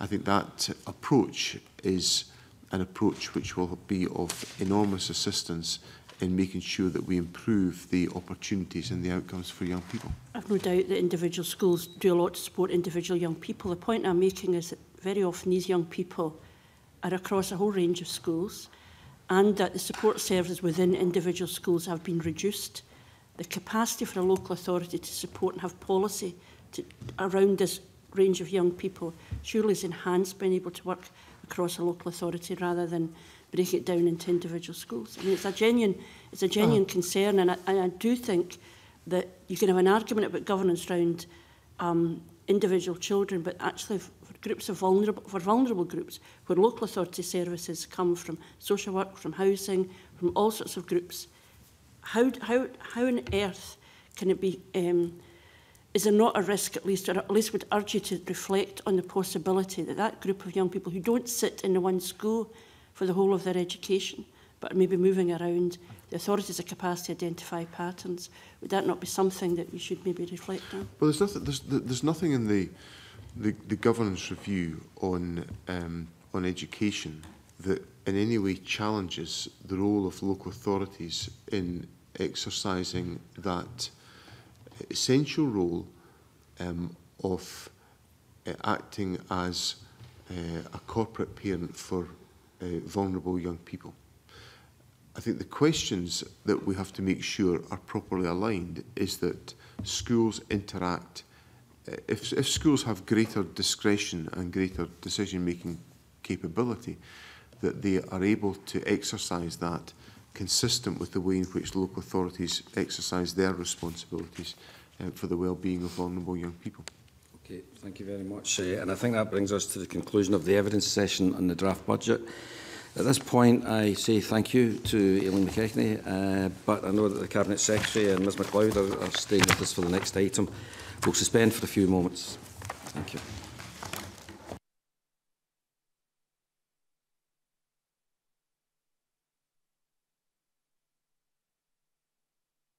Speaker 2: I think that approach is an approach which will be of enormous assistance in making sure that we improve the opportunities and the outcomes for young people.
Speaker 8: I've no doubt that individual schools do a lot to support individual young people. The point I'm making is that very often these young people are across a whole range of schools and that the support services within individual schools have been reduced. The capacity for a local authority to support and have policy to, around this range of young people surely is enhanced being able to work across a local authority rather than break it down into individual schools. I mean, it's a genuine, it's a genuine -huh. concern, and I, and I do think that you can have an argument about governance around um, individual children, but actually groups of vulnerable, for vulnerable groups where local authority services come from social work, from housing, from all sorts of groups. How, how, how on earth can it be, um, is there not a risk at least, or at least would urge you to reflect on the possibility that that group of young people who don't sit in the one school for the whole of their education, but maybe moving around, the authorities have capacity to identify patterns. Would that not be something that you should maybe reflect on?
Speaker 2: Well, there's nothing, there's, there's nothing in the the, the governance review on, um, on education that in any way challenges the role of local authorities in exercising that essential role um, of uh, acting as uh, a corporate parent for uh, vulnerable young people. I think the questions that we have to make sure are properly aligned is that schools interact Eh, if, if schools have greater discretion and greater decision-making capability, that they are able to exercise that consistent with the way in which local authorities exercise their responsibilities uh, for the well-being of vulnerable young people.
Speaker 1: Okay, thank you very much. Uh, and I think that brings us to the conclusion of the evidence session on the draft budget. At this point, I say thank you to Aileen McKechnie, uh, but I know that the Cabinet Secretary and Ms McLeod are, are staying with us for the next item. We'll suspend for a few moments. Thank you.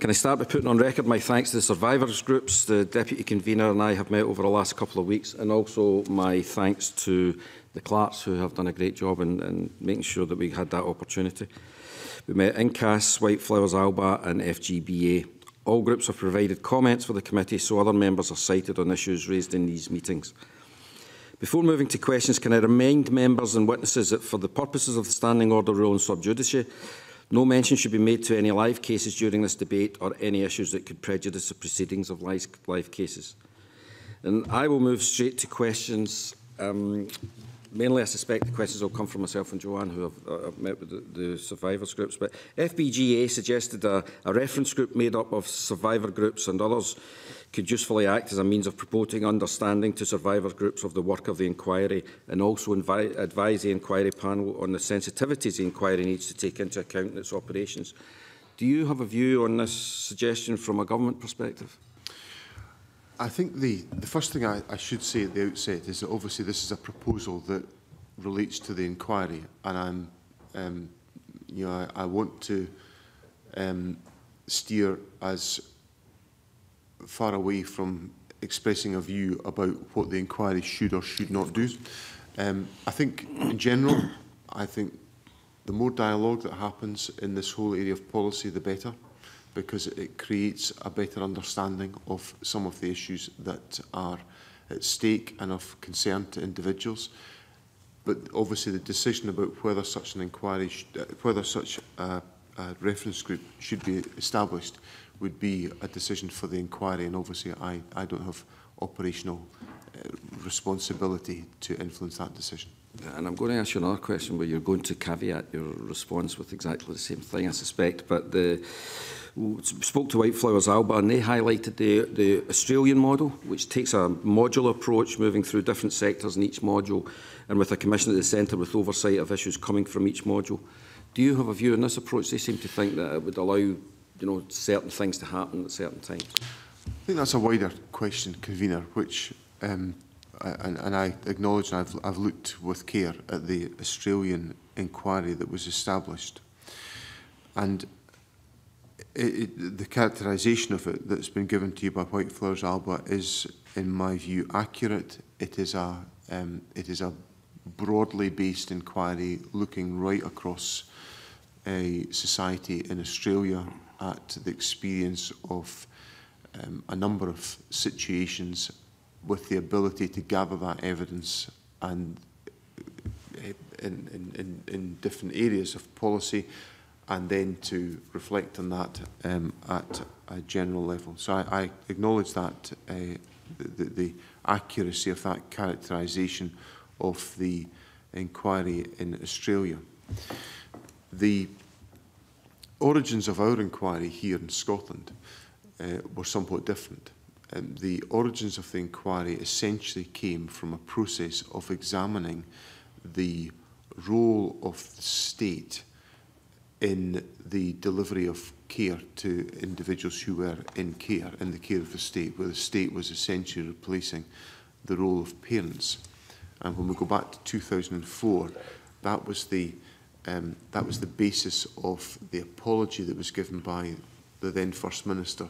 Speaker 1: Can I start by putting on record my thanks to the survivors groups, the deputy convener and I have met over the last couple of weeks, and also my thanks to the clerks who have done a great job in, in making sure that we had that opportunity. We met INCAS, White Flowers Alba and FGBA. All groups have provided comments for the committee, so other members are cited on issues raised in these meetings. Before moving to questions, can I remind members and witnesses that for the purposes of the standing order rule and sub judice, no mention should be made to any live cases during this debate or any issues that could prejudice the proceedings of live cases. And I will move straight to questions. Um, mainly, I suspect the questions will come from myself and Joanne, who have uh, met with the, the survivors groups. But FBGA suggested a, a reference group made up of survivor groups and others could usefully act as a means of promoting understanding to survivor groups of the work of the inquiry and also advise the inquiry panel on the sensitivities the inquiry needs to take into account in its operations. Do you have a view on this suggestion from a government perspective?
Speaker 2: I think the, the first thing I, I should say at the outset is that obviously this is a proposal that relates to the inquiry and I'm, um, you know, I, I want to um, steer as far away from expressing a view about what the inquiry should or should not do. Um, I think, in general, I think the more dialogue that happens in this whole area of policy, the better, because it creates a better understanding of some of the issues that are at stake and of concern to individuals. But obviously, the decision about whether such an inquiry, whether such a, a reference group should be established, would be a decision for the inquiry, and obviously I, I don't have operational uh, responsibility to influence that decision.
Speaker 1: And I'm going to ask you another question where you're going to caveat your response with exactly the same thing, I suspect. But the spoke to White Flowers Alba and they highlighted the, the Australian model, which takes a modular approach, moving through different sectors in each module, and with a commission at the centre with oversight of issues coming from each module. Do you have a view on this approach? They seem to think that it would allow you know, certain things to happen at certain times.
Speaker 2: I think that's a wider question, convener, which, um, and, and I acknowledge and I've, I've looked with care at the Australian inquiry that was established. And it, it, the characterisation of it that's been given to you by White Flowers Alba is, in my view, accurate. It is a, um, it is a broadly based inquiry looking right across a society in Australia at the experience of um, a number of situations with the ability to gather that evidence and uh, in, in, in in different areas of policy and then to reflect on that um, at a general level. So I, I acknowledge that uh, the, the accuracy of that characterisation of the inquiry in Australia. The origins of our inquiry here in Scotland uh, were somewhat different. Um, the origins of the inquiry essentially came from a process of examining the role of the state in the delivery of care to individuals who were in care, in the care of the state, where the state was essentially replacing the role of parents. And when we go back to 2004, that was the Um, that was the basis of the apology that was given by the then First Minister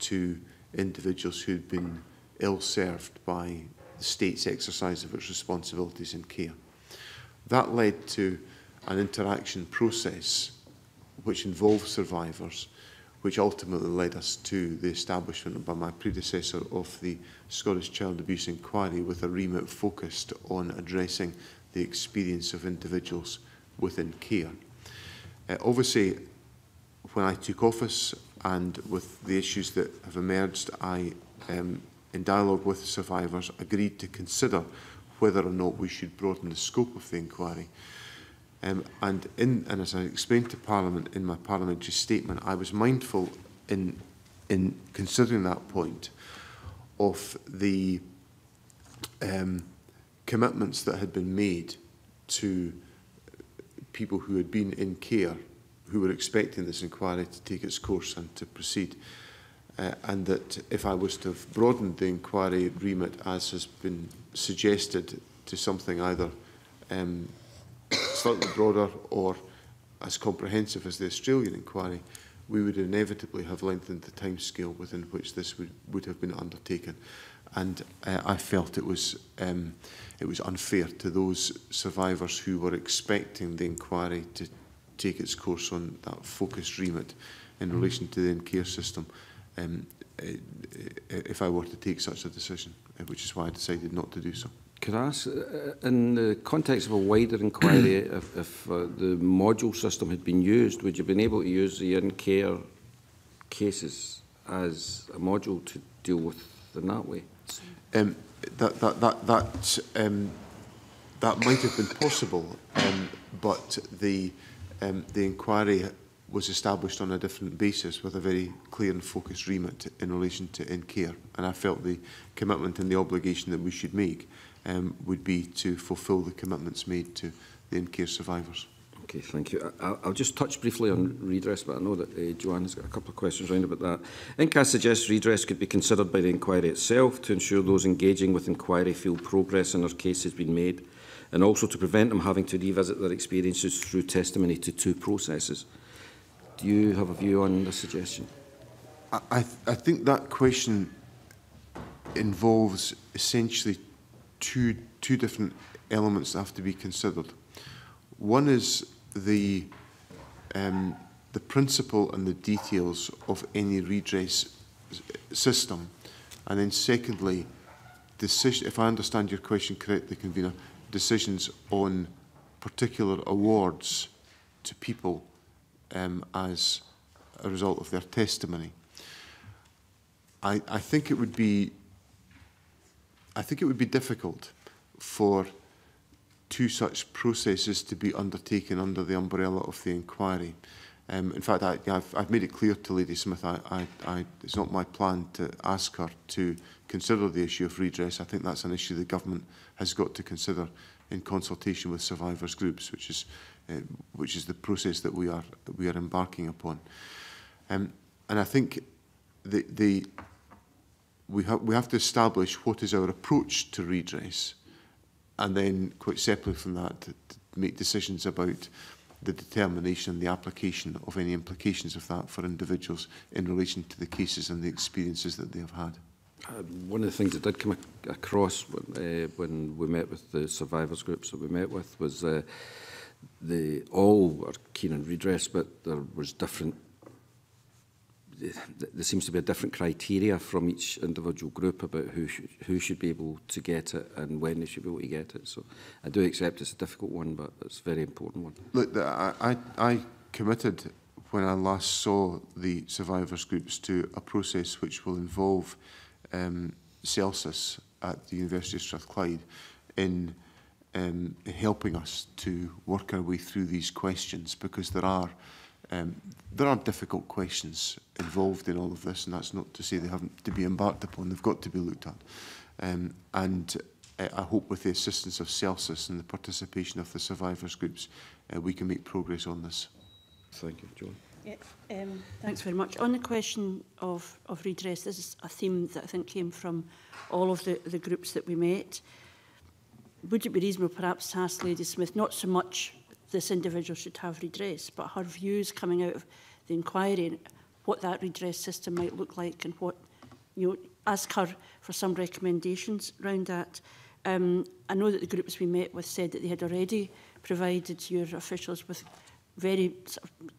Speaker 2: to individuals who'd been ill-served by the state's exercise of its responsibilities and care. That led to an interaction process which involved survivors, which ultimately led us to the establishment by my predecessor of the Scottish Child Abuse Inquiry with a remit focused on addressing the experience of individuals within care. Uh, obviously, when I took office and with the issues that have emerged, I, um, in dialogue with survivors, agreed to consider whether or not we should broaden the scope of the inquiry. Um, and, in, and as I explained to Parliament in my parliamentary statement, I was mindful in, in considering that point of the um, commitments that had been made to people who had been in care who were expecting this inquiry to take its course and to proceed. Uh, and that if I was to have broadened the inquiry remit as has been suggested to something either um, slightly broader or as comprehensive as the Australian inquiry, we would inevitably have lengthened the timescale within which this would, would have been undertaken. And uh, I felt it was um, it was unfair to those survivors who were expecting the inquiry to take its course on that focused remit in mm. relation to the care system um, if I were to take such a decision, uh, which is why I decided not to do so.
Speaker 1: Could I ask, uh, uh, in the context of a wider inquiry, if, if uh, the module system had been used, would you have been able to use the in-care cases as a module to deal with in that way?
Speaker 2: Um, that that that that um, that might have been possible, um, but the um, the inquiry was established on a different basis with a very clear and focused remit in relation to in care, and I felt the commitment and the obligation that we should make um, would be to fulfil the commitments made to the in care survivors.
Speaker 1: Okay, thank you. I, I'll just touch briefly on redress, but I know that uh, Joanne has got a couple of questions around about that. INCAS suggests redress could be considered by the inquiry itself to ensure those engaging with inquiry feel progress in their case has been made, and also to prevent them having to revisit their experiences through testimony to two processes. Do you have a view on the suggestion?
Speaker 2: I, I, th I think that question involves essentially two, two different elements that have to be considered. One is the, um, the principle and the details of any redress system. And then secondly, decision, if I understand your question correctly, convener, decisions on particular awards to people um, as a result of their testimony. I, I think it would be I think it would be difficult for two such processes to be undertaken under the umbrella of the inquiry. Um, in fact, I, have I've made it clear to Lady Smith, I, I, I, it's not my plan to ask her to consider the issue of redress. I think that's an issue the government has got to consider in consultation with survivors groups, which is, uh, which is the process that we are, we are embarking upon. Um, and I think the, the, we, ha we have to establish what is our approach to redress and then quite separately from that to, to make decisions about the determination and the application of any implications of that for individuals in relation to the cases and the experiences that they have had.
Speaker 1: Uh, one of the things that did come ac across when, uh, when we met with the survivors groups that we met with was uh, they all are keen on redress, but there was different there seems to be a different criteria from each individual group about who sh who should be able to get it and when they should be able to get it. So I do accept it's a difficult one, but it's a very important one.
Speaker 2: Look, I, I committed when I last saw the survivors groups to a process which will involve um, Celsus at the University of Strathclyde in um, helping us to work our way through these questions because there are Um, there are difficult questions involved in all of this, and that's not to say they haven't to be embarked upon. They've got to be looked at. Um, and uh, I hope with the assistance of Celsius and the participation of the survivors groups, uh, we can make progress on this.
Speaker 1: Thank you, John.
Speaker 8: Yeah, um, thanks very much. On the question of, of redress, this is a theme that I think came from all of the, the groups that we met. Would it be reasonable perhaps to ask Lady Smith not so much this individual should have redress. But her views coming out of the inquiry and what that redress system might look like and what, you know, ask her for some recommendations around that. Um, I know that the groups we met with said that they had already provided your officials with very sort of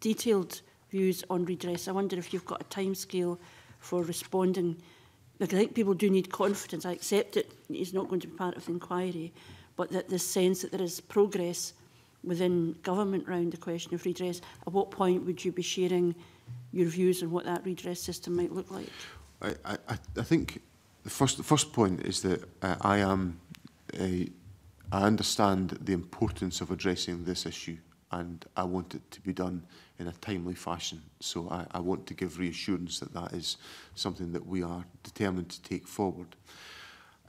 Speaker 8: detailed views on redress. I wonder if you've got a timescale for responding. Like, I think people do need confidence. I accept it. It's not going to be part of the inquiry, but that this sense that there is progress within government around the question of redress, at what point would you be sharing your views on what that redress system might look like?
Speaker 2: I, I, I think the first, the first point is that uh, I am a, I understand the importance of addressing this issue and I want it to be done in a timely fashion. So I, I want to give reassurance that that is something that we are determined to take forward.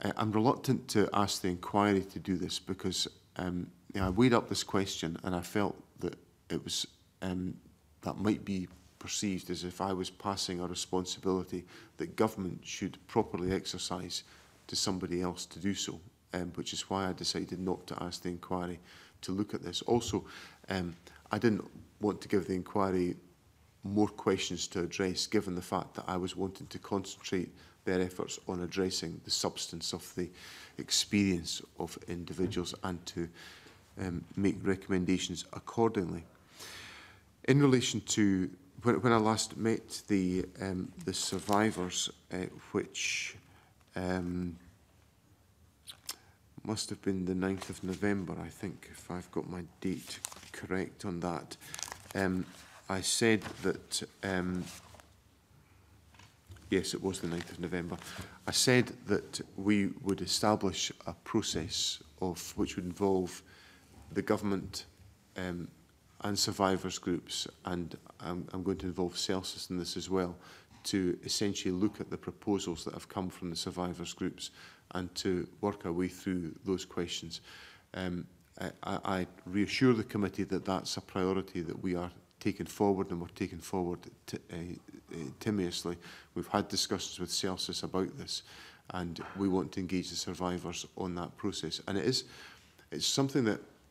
Speaker 2: Uh, I'm reluctant to ask the inquiry to do this because um, you know, I weighed up this question and I felt that it was um, that might be perceived as if I was passing a responsibility that government should properly exercise to somebody else to do so, um, which is why I decided not to ask the inquiry to look at this. Also, um, I didn't want to give the inquiry more questions to address, given the fact that I was wanting to concentrate their efforts on addressing the substance of the experience of individuals and to um, make recommendations accordingly. In relation to when, when I last met the um, the survivors, uh, which um, must have been the 9th of November, I think, if I've got my date correct on that. Um, I said that, um, yes, it was the 9th of November. I said that we would establish a process of which would involve the government um, and survivors groups, and I'm, I'm going to involve Celsus in this as well, to essentially look at the proposals that have come from the survivors groups and to work our way through those questions. Um, I, I reassure the committee that that's a priority that we are taking forward and we're taking forward uh, uh, timiously. We've had discussions with Celsus about this and we want to engage the survivors on that process. And it is it's something that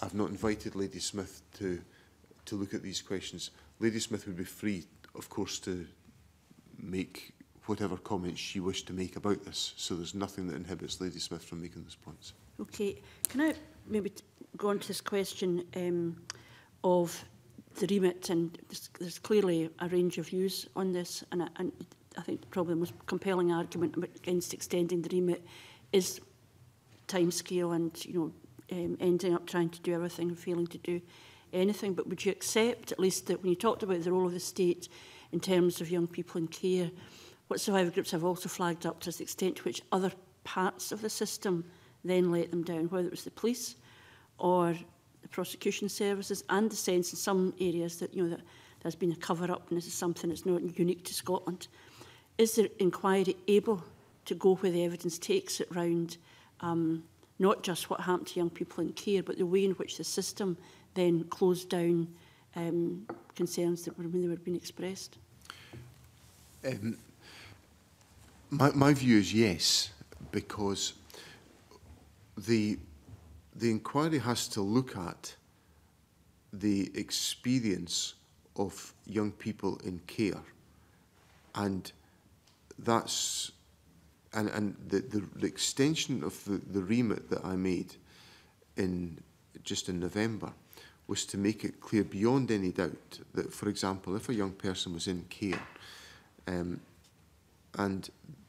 Speaker 2: I've not invited Lady Smith to to look at these questions. Lady Smith would be free, of course, to make whatever comments she wished to make about this. So there's nothing that inhibits Lady Smith from making those points.
Speaker 8: Okay. Can I maybe go on to this question um, of the remit? And there's, there's clearly a range of views on this. And I, and I think probably the most compelling argument against extending the remit is timescale and, you know, um, ending up trying to do everything and failing to do anything. But would you accept, at least, that when you talked about the role of the state in terms of young people in care, what survivor groups have also flagged up to the extent to which other parts of the system then let them down, whether it was the police or the prosecution services, and the sense in some areas that, you know, that there's been a cover-up and this is something that's not unique to Scotland. Is the inquiry able to go where the evidence takes it round um, not just what happened to young people in care, but the way in which the system then closed down um, concerns that were, when they were being expressed?
Speaker 2: Um, my, my view is yes, because the, the inquiry has to look at the experience of young people in care. And that's and, and the, the, the extension of the, the remit that I made in just in November was to make it clear beyond any doubt that, for example, if a young person was in care um, and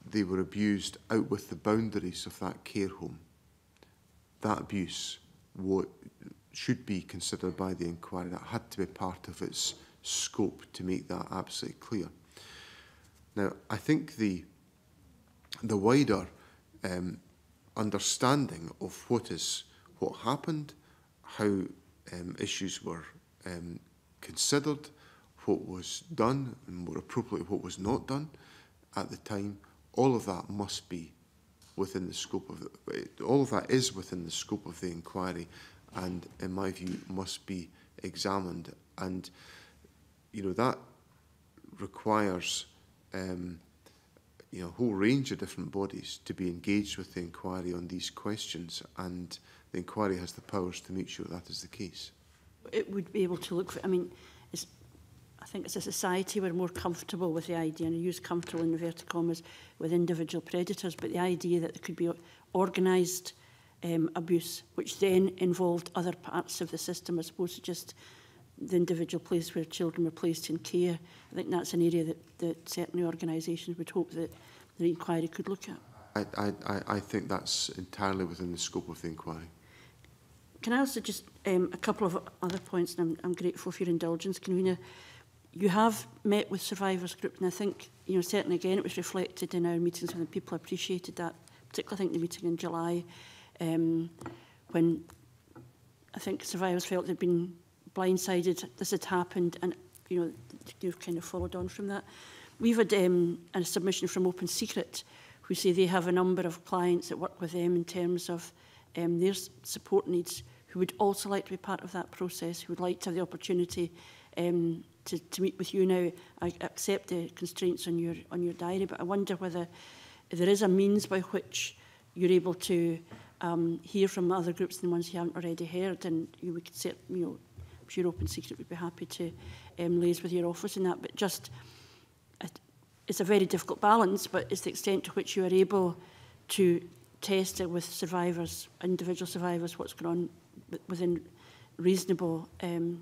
Speaker 2: they were abused out with the boundaries of that care home, that abuse what should be considered by the inquiry. That had to be part of its scope to make that absolutely clear. Now, I think the the wider um, understanding of what is what happened, how um, issues were um, considered, what was done, and more appropriately, what was not done at the time. All of that must be within the scope of the, all of that is within the scope of the inquiry, and in my view, must be examined. And you know that requires. Um, you know, a whole range of different bodies to be engaged with the inquiry on these questions, and the inquiry has the powers to make sure that is the case.
Speaker 8: It would be able to look for, I mean, it's, I think as a society we're more comfortable with the idea, and I use comfortable in inverted commas, with individual predators, but the idea that there could be organised um, abuse, which then involved other parts of the system as opposed to just the individual place where children were placed in care. I think that's an area that, that certainly organisations would hope that the inquiry could look at.
Speaker 2: I, I, I think that's entirely within the scope of the inquiry.
Speaker 8: Can I also just um, a couple of other points, and I'm, I'm grateful for your indulgence, Convener. You have met with survivors groups, and I think, you know, certainly again, it was reflected in our meetings, and people appreciated that, particularly I think the meeting in July, um, when I think survivors felt they'd been blindsided this had happened and, you know, you've kind of followed on from that. We've had um, a submission from Open Secret who say they have a number of clients that work with them in terms of um, their support needs who would also like to be part of that process, who would like to have the opportunity um, to, to meet with you now. I accept the constraints on your, on your diary, but I wonder whether there is a means by which you're able to um, hear from other groups than the ones you haven't already heard, and you, we could set, you know, if open secret, we'd be happy to um, liaise with your office in that. But just, it's a very difficult balance, but it's the extent to which you are able to test it with survivors, individual survivors, what's going on within reasonable um,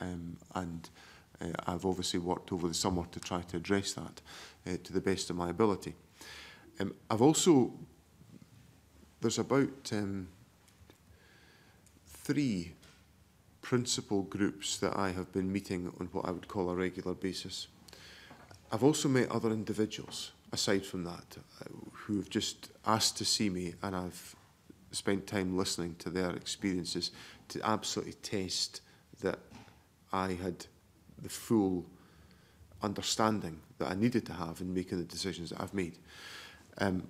Speaker 8: Um,
Speaker 2: and uh, I've obviously worked over the summer to try to address that uh, to the best of my ability. Um, I've also there's about um, three principal groups that I have been meeting on what I would call a regular basis. I've also met other individuals aside from that uh, who have just asked to see me and I've spent time listening to their experiences to absolutely test that I had the full understanding that I needed to have in making the decisions that I've made. Um,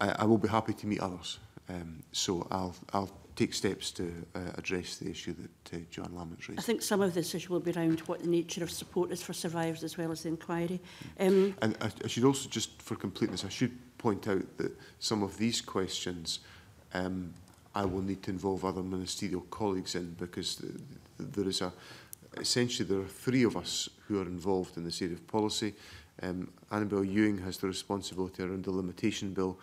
Speaker 2: I, I will be happy to meet others. Um, so I'll, I'll take steps to uh, address the issue that uh, John
Speaker 8: Lambert's
Speaker 2: raised.
Speaker 8: I think some of this issue will be around what the nature of support is for survivors as well as the inquiry. Um,
Speaker 2: and I, I should also, just for completeness, I should point out that some of these questions um, I will need to involve other ministerial colleagues in because th th there is a, essentially there are three of us who are involved in this area of policy. Um, Annabel Ewing has the responsibility around the limitation bill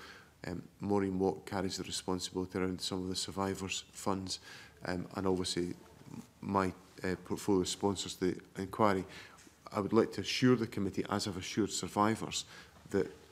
Speaker 2: Um, Maureen Watt carries the responsibility around some of the survivors' funds, um, and obviously my uh, portfolio sponsors the inquiry. I would like to assure the committee, as I've assured survivors, that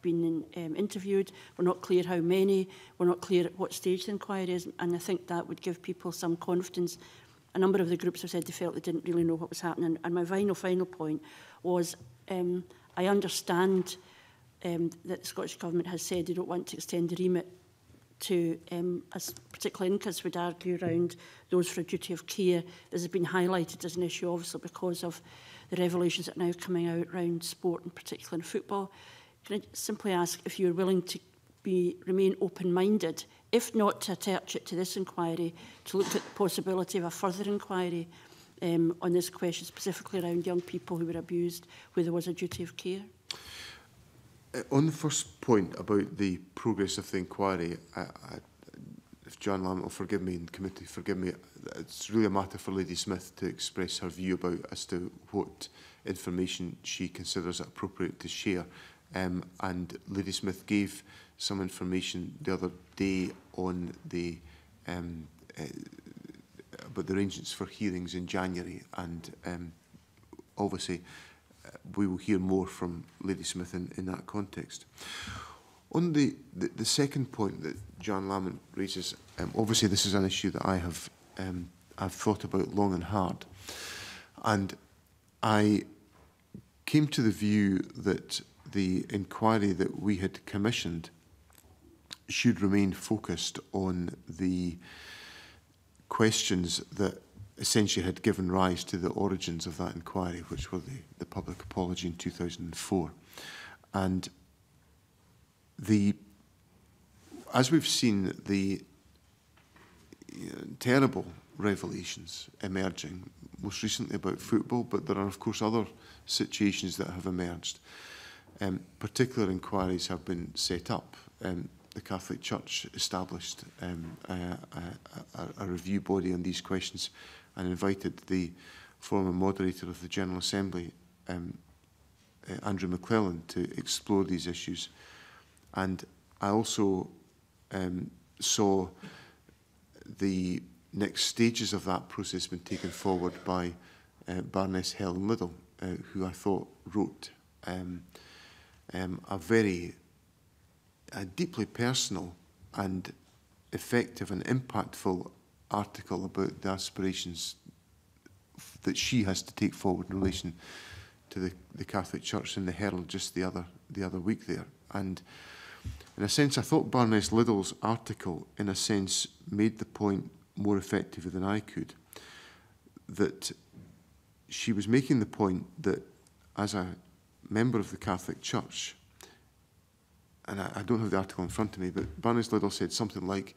Speaker 8: been in, um, interviewed. We're not clear how many. We're not clear at what stage the inquiry is. And I think that would give people some confidence. A number of the groups have said they felt they didn't really know what was happening. And my final, final point was um, I understand um, that the Scottish Government has said they don't want to extend the remit to, um, as particularly INCAS would argue around those for a duty of care. This has been highlighted as an issue, obviously, because of the revelations that are now coming out around sport, and particularly in football. Can I simply ask if you're willing to be, remain open-minded, if not to attach it to this inquiry, to look at the possibility of a further inquiry um, on this question, specifically around young people who were abused, where there was a duty of care?
Speaker 2: Uh, on the first point about the progress of the inquiry, I, I, if John Lamb will forgive me and the committee forgive me, it's really a matter for Lady Smith to express her view about as to what information she considers appropriate to share. Um, and Lady Smith gave some information the other day on the um, uh, about the arrangements for hearings in January and um, obviously uh, we will hear more from Lady Smith in, in that context. On the, the, the second point that John Lamont raises, um, obviously this is an issue that I have um, I've thought about long and hard. And I came to the view that the inquiry that we had commissioned should remain focused on the uh, questions that essentially had given rise to the origins of that inquiry, which were the, the public apology in 2004. And the, as we've seen, the you uh, know, terrible revelations emerging, most recently about football, but there are, of course, other situations that have emerged. Um, particular inquiries have been set up. Um, the Catholic Church established um, a, a, a review body on these questions and invited the former moderator of the General Assembly, um, uh, Andrew McClellan, to explore these issues. And I also um, saw the next stages of that process been taken forward by uh, Baroness Helen Liddell, uh, eh, who I thought wrote um, um, a very a deeply personal and effective and impactful article about the aspirations that she has to take forward in relation to the, the Catholic Church in the Herald just the other the other week there. And in a sense, I thought Barnes Liddell's article, in a sense, made the point more effectively than I could. That she was making the point that as a member of the Catholic Church, and I, I don't have the article in front of me, but Barnes Liddell said something like,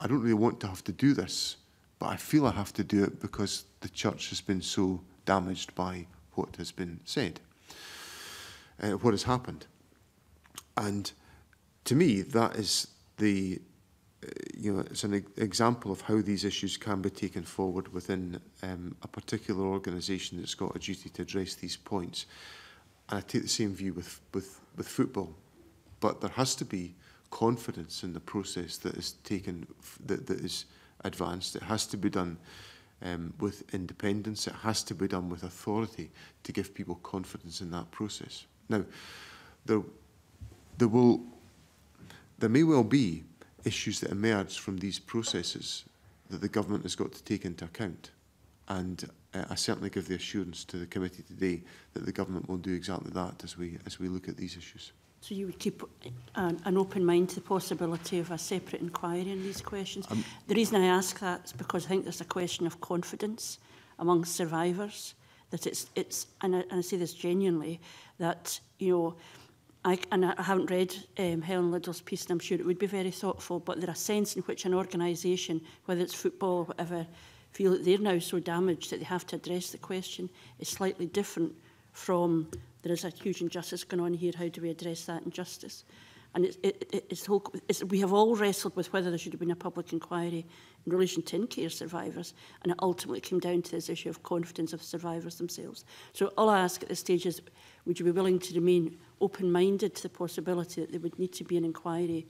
Speaker 2: I don't really want to have to do this, but I feel I have to do it because the church has been so damaged by what has been said, uh, what has happened. And to me, that is the, uh, you know, it's an example of how these issues can be taken forward within um, a particular organisation that's got a duty to address these points. And I take the same view with, with, with football but there has to be confidence in the process that is taken, that, that is advanced. It has to be done um, with independence. It has to be done with authority to give people confidence in that process. Now, there, there will, there may well be issues that emerge from these processes that the government has got to take into account. And uh, I certainly give the assurance to the committee today that the government will do exactly that as we as we look at these issues.
Speaker 8: So you would keep uh, an, an open mind to the possibility of a separate inquiry on these questions.
Speaker 2: Um,
Speaker 8: the reason I ask that is because I think there's a question of confidence among survivors that it's it's and I, and I say this genuinely that you know I and I haven't read um, Helen Liddell's piece and I'm sure it would be very thoughtful but there are sense in which an organisation whether it's football or whatever feel that they're now so damaged that they have to address the question is slightly different from there is a huge injustice going on here. How do we address that injustice? And it, it, it's whole, it's, we have all wrestled with whether there should have been a public inquiry in relation to in-care survivors, and it ultimately came down to this issue of confidence of survivors themselves. So all I ask at this stage is, would you be willing to remain open-minded to the possibility that there would need to be an inquiry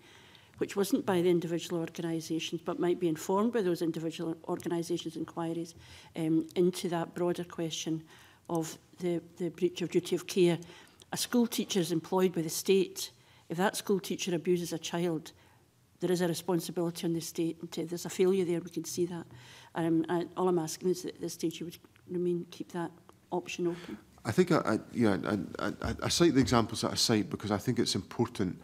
Speaker 8: which wasn't by the individual organisations but might be informed by those individual organisations' inquiries um, into that broader question of the, the breach of duty of care. A school teacher is employed by the state. If that school teacher abuses a child, there is a responsibility on the state. And uh, there's a failure there, we can see that. Um, and all I'm asking is that at this stage you would remain, keep that option open.
Speaker 2: I think I, I, yeah, I, I, I cite the examples that I cite because I think it's important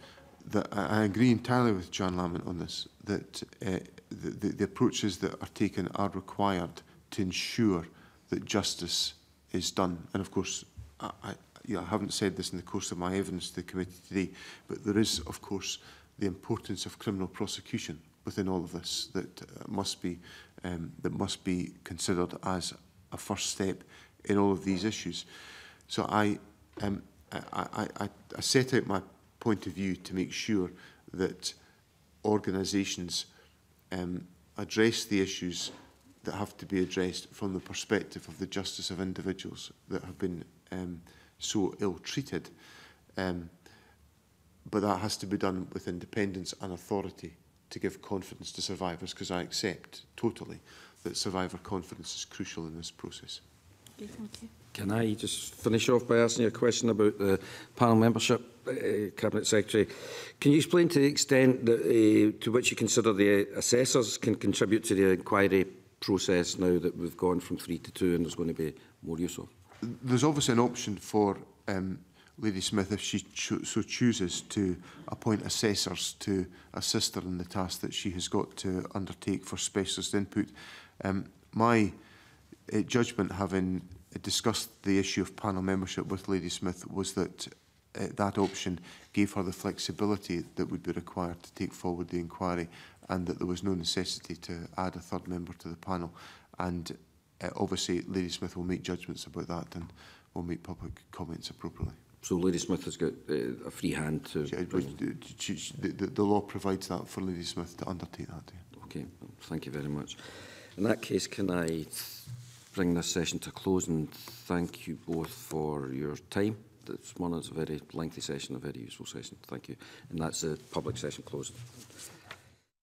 Speaker 2: that I, I agree entirely with John Lamont on this, that uh, the, the, the approaches that are taken are required to ensure that justice is done. And of course, I, I, you know, I haven't said this in the course of my evidence to the committee today, but there is, of course, the importance of criminal prosecution within all of this that uh, must be um, that must be considered as a first step in all of these issues. So I, um, I, I, I set out my point of view to make sure that organisations um, address the issues that have to be addressed from the perspective of the justice of individuals that have been um, so ill-treated. Um, but that has to be done with independence and authority to give confidence to survivors, because I accept totally that survivor confidence is crucial in this process.
Speaker 8: Okay, thank you.
Speaker 1: Can I just finish off by asking you a question about the panel membership, uh, Cabinet Secretary? Can you explain to the extent that, uh, to which you consider the assessors can contribute to the inquiry process now that we've gone from three to two and there's going to be more use of?
Speaker 2: There's obviously an option for um, Lady Smith, if she cho so chooses, to appoint assessors to assist her in the task that she has got to undertake for specialist input. Um, my uh, judgment, having discussed the issue of panel membership with Lady Smith, was that uh, that option gave her the flexibility that would be required to take forward the inquiry and that there was no necessity to add a third member to the panel. And uh, obviously, Lady Smith will make judgments about that and will make public comments appropriately.
Speaker 1: So Lady Smith has got uh, a free hand to...
Speaker 2: She, uh, she, she, the, the law provides that for Lady Smith to undertake that. Yeah.
Speaker 1: Okay, thank you very much. In that case, can I bring this session to close and thank you both for your time. This one is a very lengthy session, a very useful session. Thank you. And that's the public session closed.